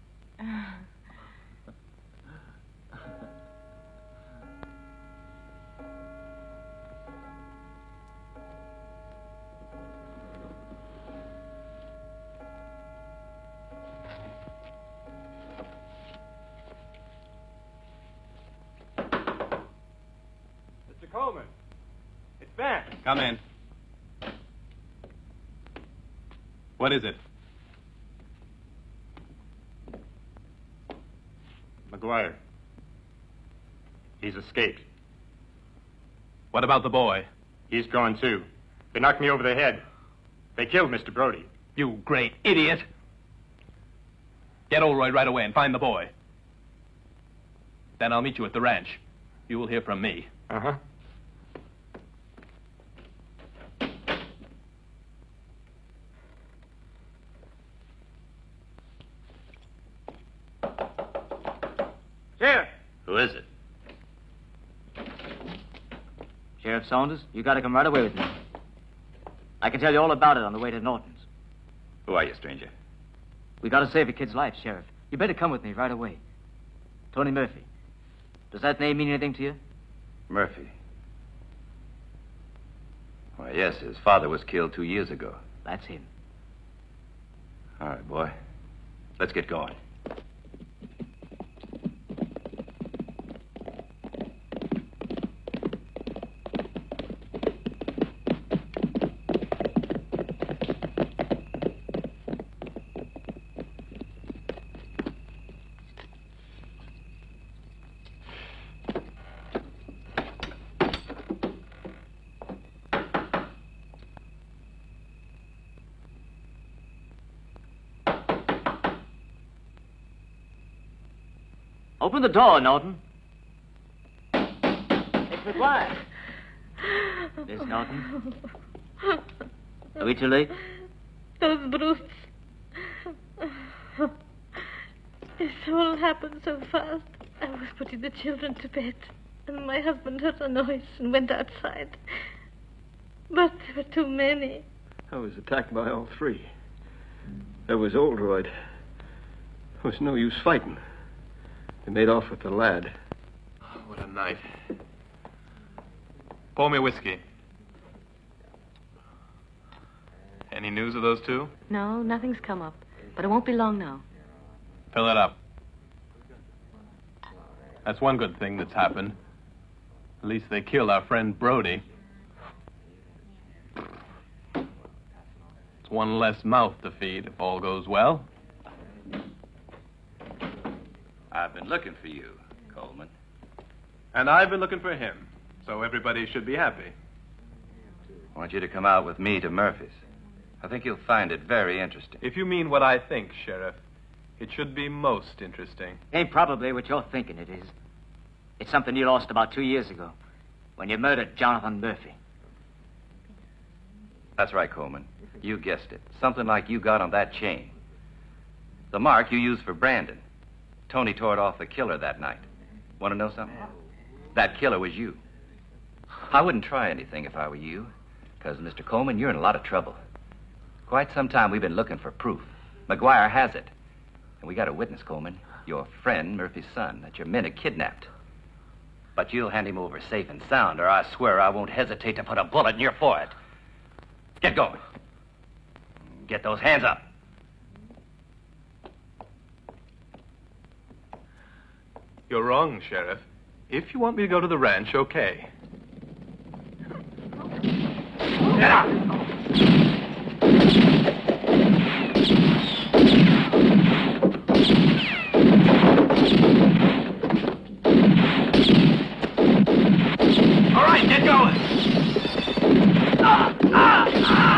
Coleman. It's Ben. Come in. What is it? McGuire. He's escaped. What about the boy? He's gone too. They knocked me over the head. They killed Mr. Brody. You great idiot. Get Oldroyd right away and find the boy. Then I'll meet you at the ranch. You will hear from me. Uh huh. Sheriff! Who is it? Sheriff Saunders, you gotta come right away with me. I can tell you all about it on the way to Norton's. Who are you, stranger? We gotta save a kid's life, Sheriff. You better come with me right away. Tony Murphy. Does that name mean anything to you? Murphy. Why, yes, his father was killed two years ago. That's him. All right, boy. Let's get going. The door, Norton. It's McGuire. Miss Norton? Are we too late? Those brutes. This all happened so fast. I was putting the children to bed, and my husband heard a noise and went outside. But there were too many. I was attacked by all three. There was Oldroyd. There was no use fighting. They made off with the lad. Ah, what a night. Pour me whiskey. Any news of those two? No, nothing's come up. But it won't be long now. Fill it up. That's one good thing that's happened. At least they killed our friend Brody. It's one less mouth to feed if all goes well. I've been looking for you, Coleman. And I've been looking for him, so everybody should be happy. I want you to come out with me to Murphy's. I think you'll find it very interesting. If you mean what I think, Sheriff, it should be most interesting. Ain't probably what you're thinking it is. It's something you lost about two years ago when you murdered Jonathan Murphy. That's right, Coleman. You guessed it. Something like you got on that chain. The mark you used for Brandon. Tony tore it off the killer that night. Want to know something? That killer was you. I wouldn't try anything if I were you, because, Mr. Coleman, you're in a lot of trouble. Quite some time we've been looking for proof. McGuire has it. And we got a witness, Coleman. Your friend, Murphy's son, that your men had kidnapped. But you'll hand him over safe and sound, or I swear I won't hesitate to put a bullet in your forehead. Get going. Get those hands up. You're wrong, Sheriff. If you want me to go to the ranch, okay. Get out! All right, get going. Ah, ah, ah.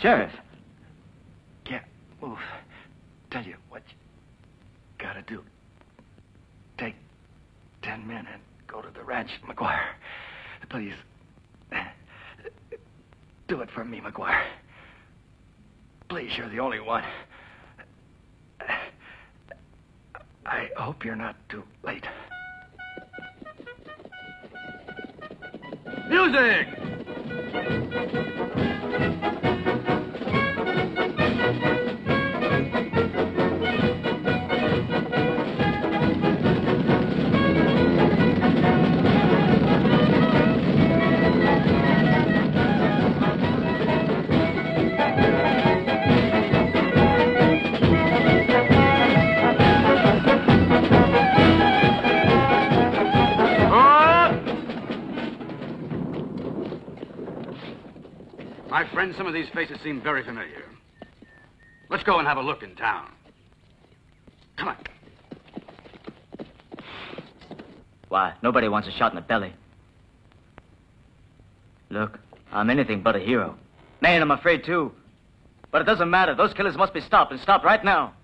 Sheriff. Can't move. Tell you what you gotta do. Take ten men and go to the ranch, McGuire. Please. Do it for me, McGuire. You're the only one. I hope you're not too late. Music! My some of these faces seem very familiar. Let's go and have a look in town. Come on. Why, nobody wants a shot in the belly. Look, I'm anything but a hero. Man, I'm afraid too. But it doesn't matter. Those killers must be stopped and stopped right now.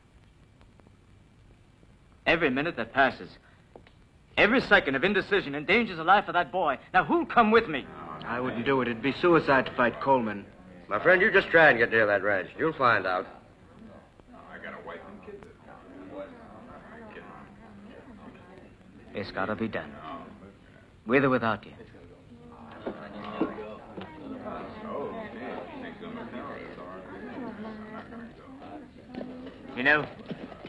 Every minute that passes, every second of indecision endangers the life of that boy. Now, who'll come with me? I wouldn't do it. It'd be suicide to fight Coleman. My friend, you just try and get near that ranch. You'll find out. It's gotta be done. With or without you. You know,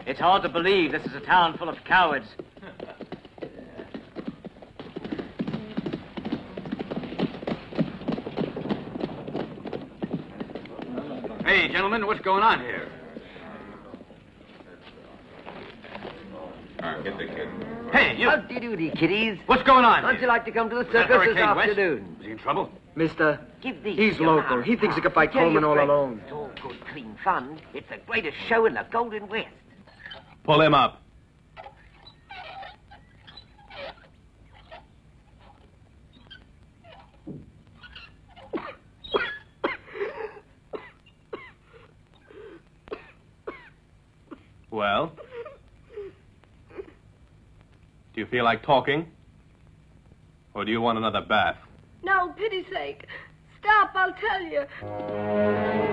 it's hard to believe this is a town full of cowards. Hey, gentlemen, what's going on here? get the kid. Hey, you. Howdy doody, kiddies. What's going on Don't you like to come to the circus this Hurricane West? afternoon? Is he in trouble? Mister, Give these he's local. ma. He thinks he can fight Tell Coleman all friend, alone. It's all good, clean fun. It's the greatest show in the Golden West. Pull him up. Well? Do you feel like talking? Or do you want another bath? No, pity's sake. Stop, I'll tell you.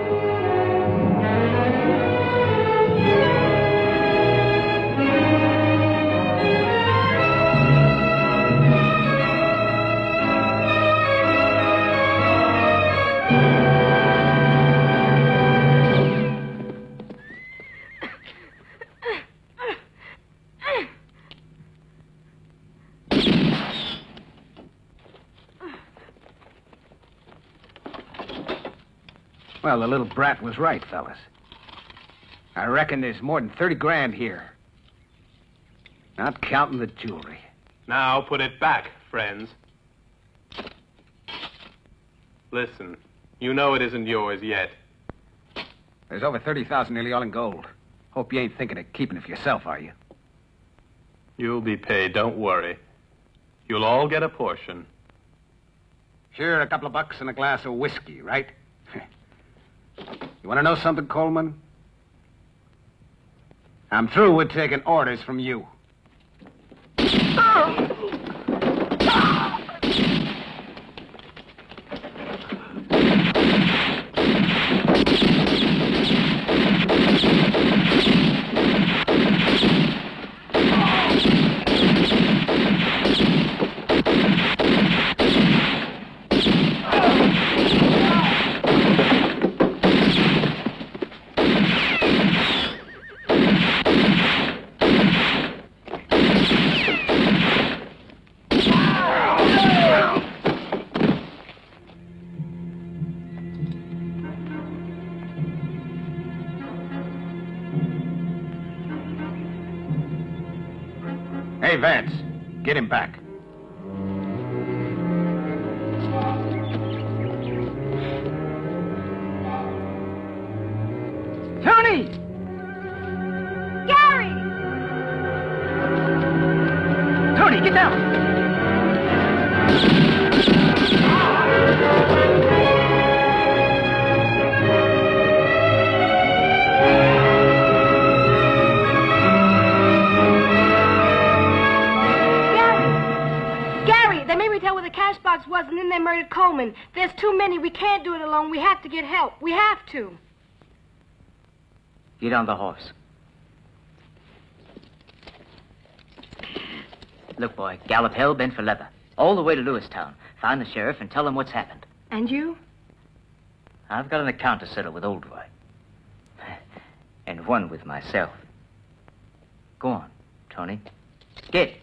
Well, the little brat was right, fellas. I reckon there's more than 30 grand here. Not counting the jewelry. Now put it back, friends. Listen, you know it isn't yours yet. There's over 30,000 nearly all in gold. Hope you ain't thinking of keeping it for yourself, are you? You'll be paid, don't worry. You'll all get a portion. Sure, a couple of bucks and a glass of whiskey, right? You want to know something, Coleman? I'm through with taking orders from you. Oh! Vance, get him back. Coleman. There's too many. We can't do it alone. We have to get help. We have to. Get on the horse. Look, boy, gallop hell bent for leather. All the way to Lewistown. Find the sheriff and tell him what's happened. And you? I've got an account to settle with Oldroyd. And one with myself. Go on, Tony. Get.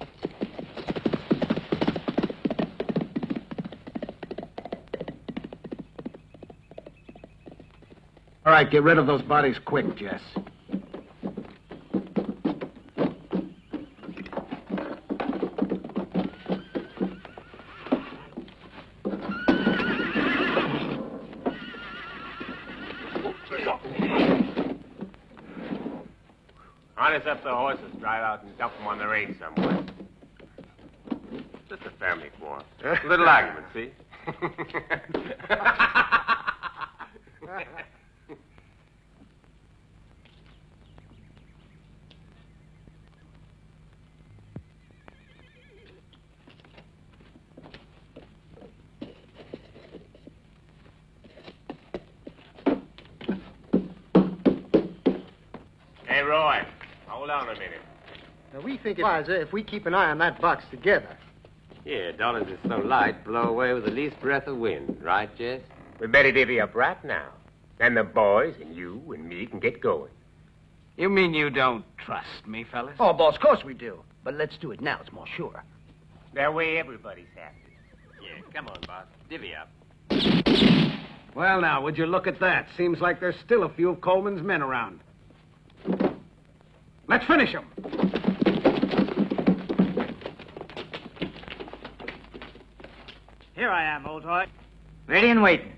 Right, get rid of those bodies quick, Jess. Harness up the horses, drive out and dump them on the range somewhere. Just a family quarrel. Little argument, see? hey, Roy, hold on a minute. Now, we think it's wiser eh, if we keep an eye on that box together. Yeah, dollars is so light, blow away with the least breath of wind, right, Jess? We better divvy up right now. Then the boys and you and me can get going. You mean you don't trust me, fellas? Oh, boss, of course we do. But let's do it now. It's more sure. That way everybody's happy. Yeah, come on, boss. Divvy up. Well, now, would you look at that? Seems like there's still a few of Coleman's men around. Let's finish them. Here I am, old boy. Ready and waiting.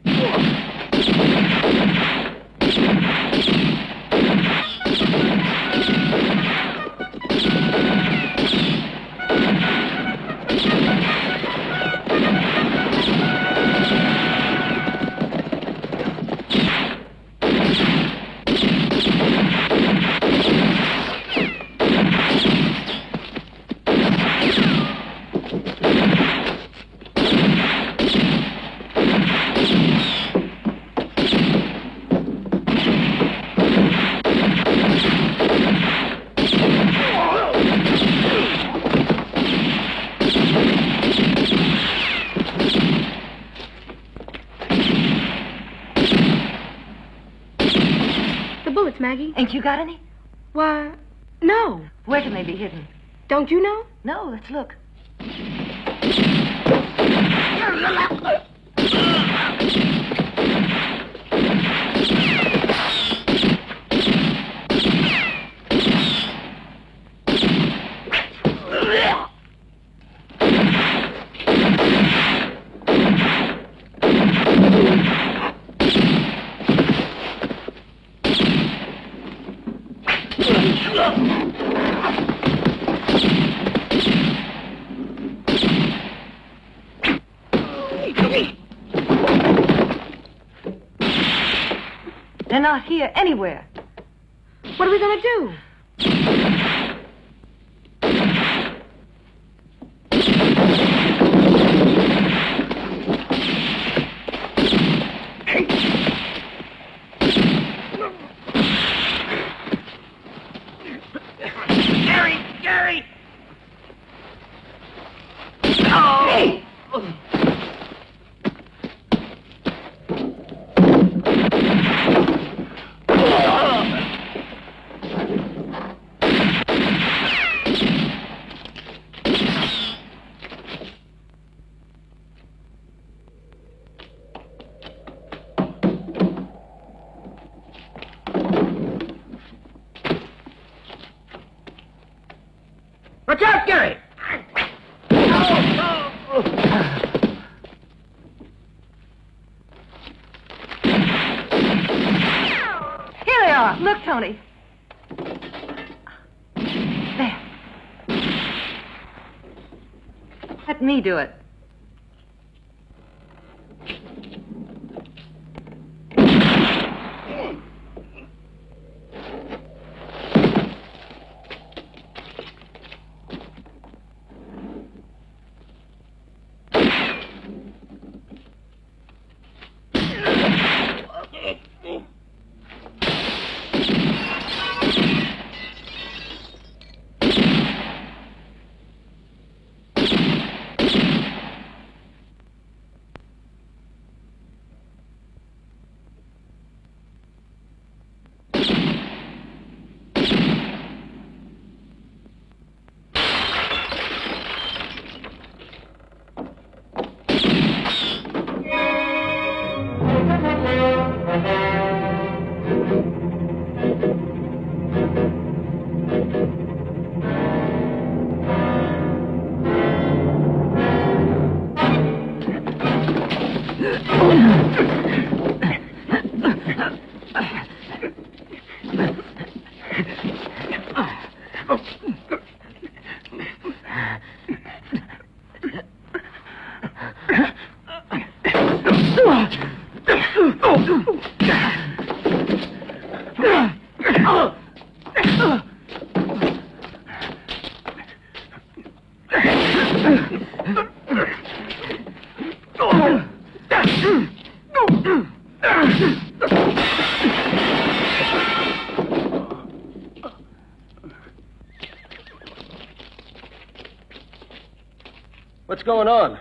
Maggie. Ain't you got any? Why, no. Where can they be hidden? Don't you know? No, let's look. Here anywhere. What are we going to do? Gary! Gary! Oh! Watch out, Gary! Here they are. Look, Tony. There. Let me do it. Going on?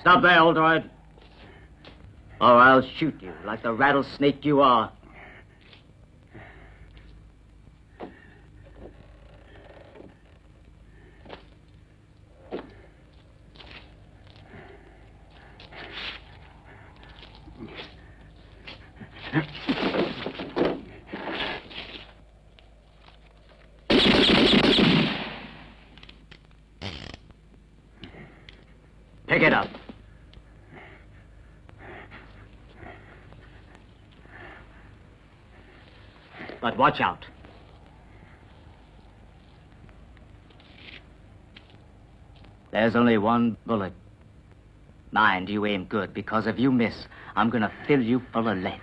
Stop there, Oldroyd. Or I'll shoot you like the rattlesnake you are. Pick it up. But watch out. There's only one bullet. Mind you aim good, because if you miss, I'm gonna fill you full of lead.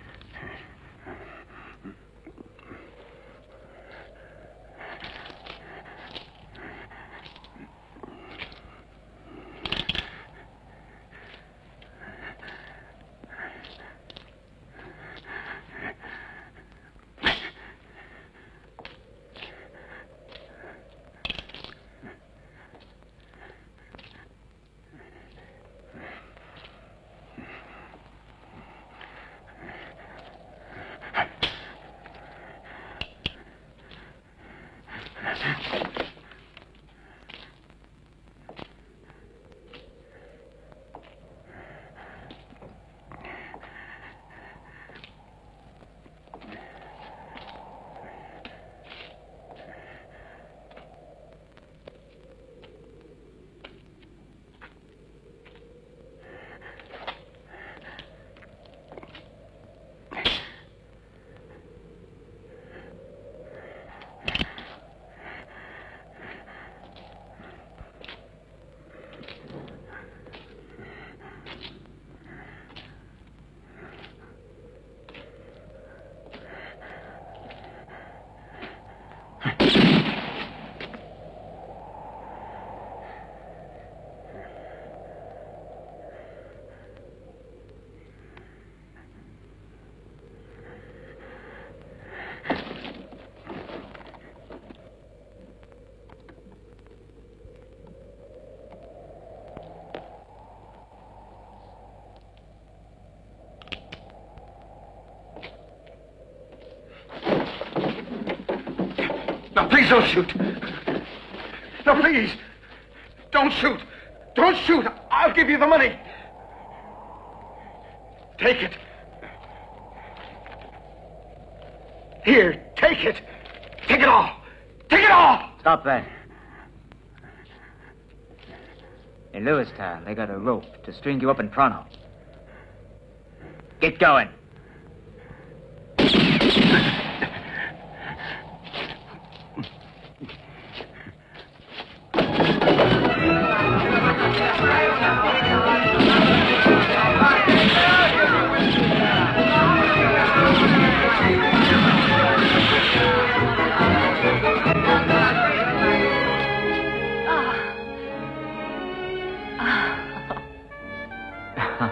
Please don't shoot. No, please. Don't shoot. Don't shoot. I'll give you the money. Take it. Here, take it. Take it all. Take it all. Stop that. In Lewistown, they got a rope to string you up in pronto. Get going.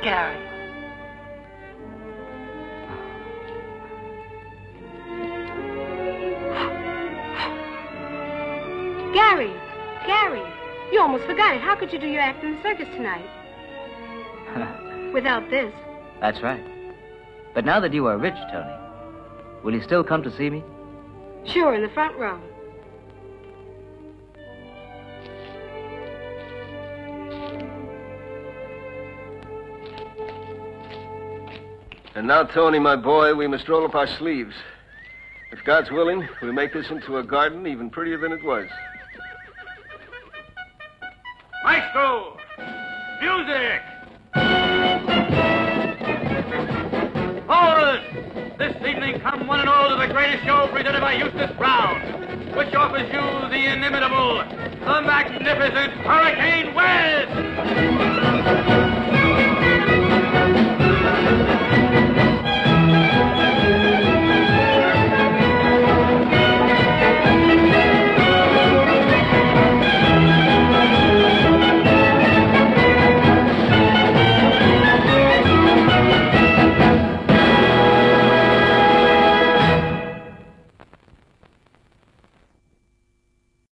Gary. Gary! Gary! You almost forgot it. How could you do your act in the circus tonight? Without this. That's right. But now that you are rich, Tony, will you still come to see me? Sure, in the front row. And now, Tony, my boy, we must roll up our sleeves. If God's willing, we'll make this into a garden even prettier than it was. Maestro! Music! Forward! This evening come one and all to the greatest show presented by Eustace Brown, which offers you the inimitable, the magnificent Hurricane West!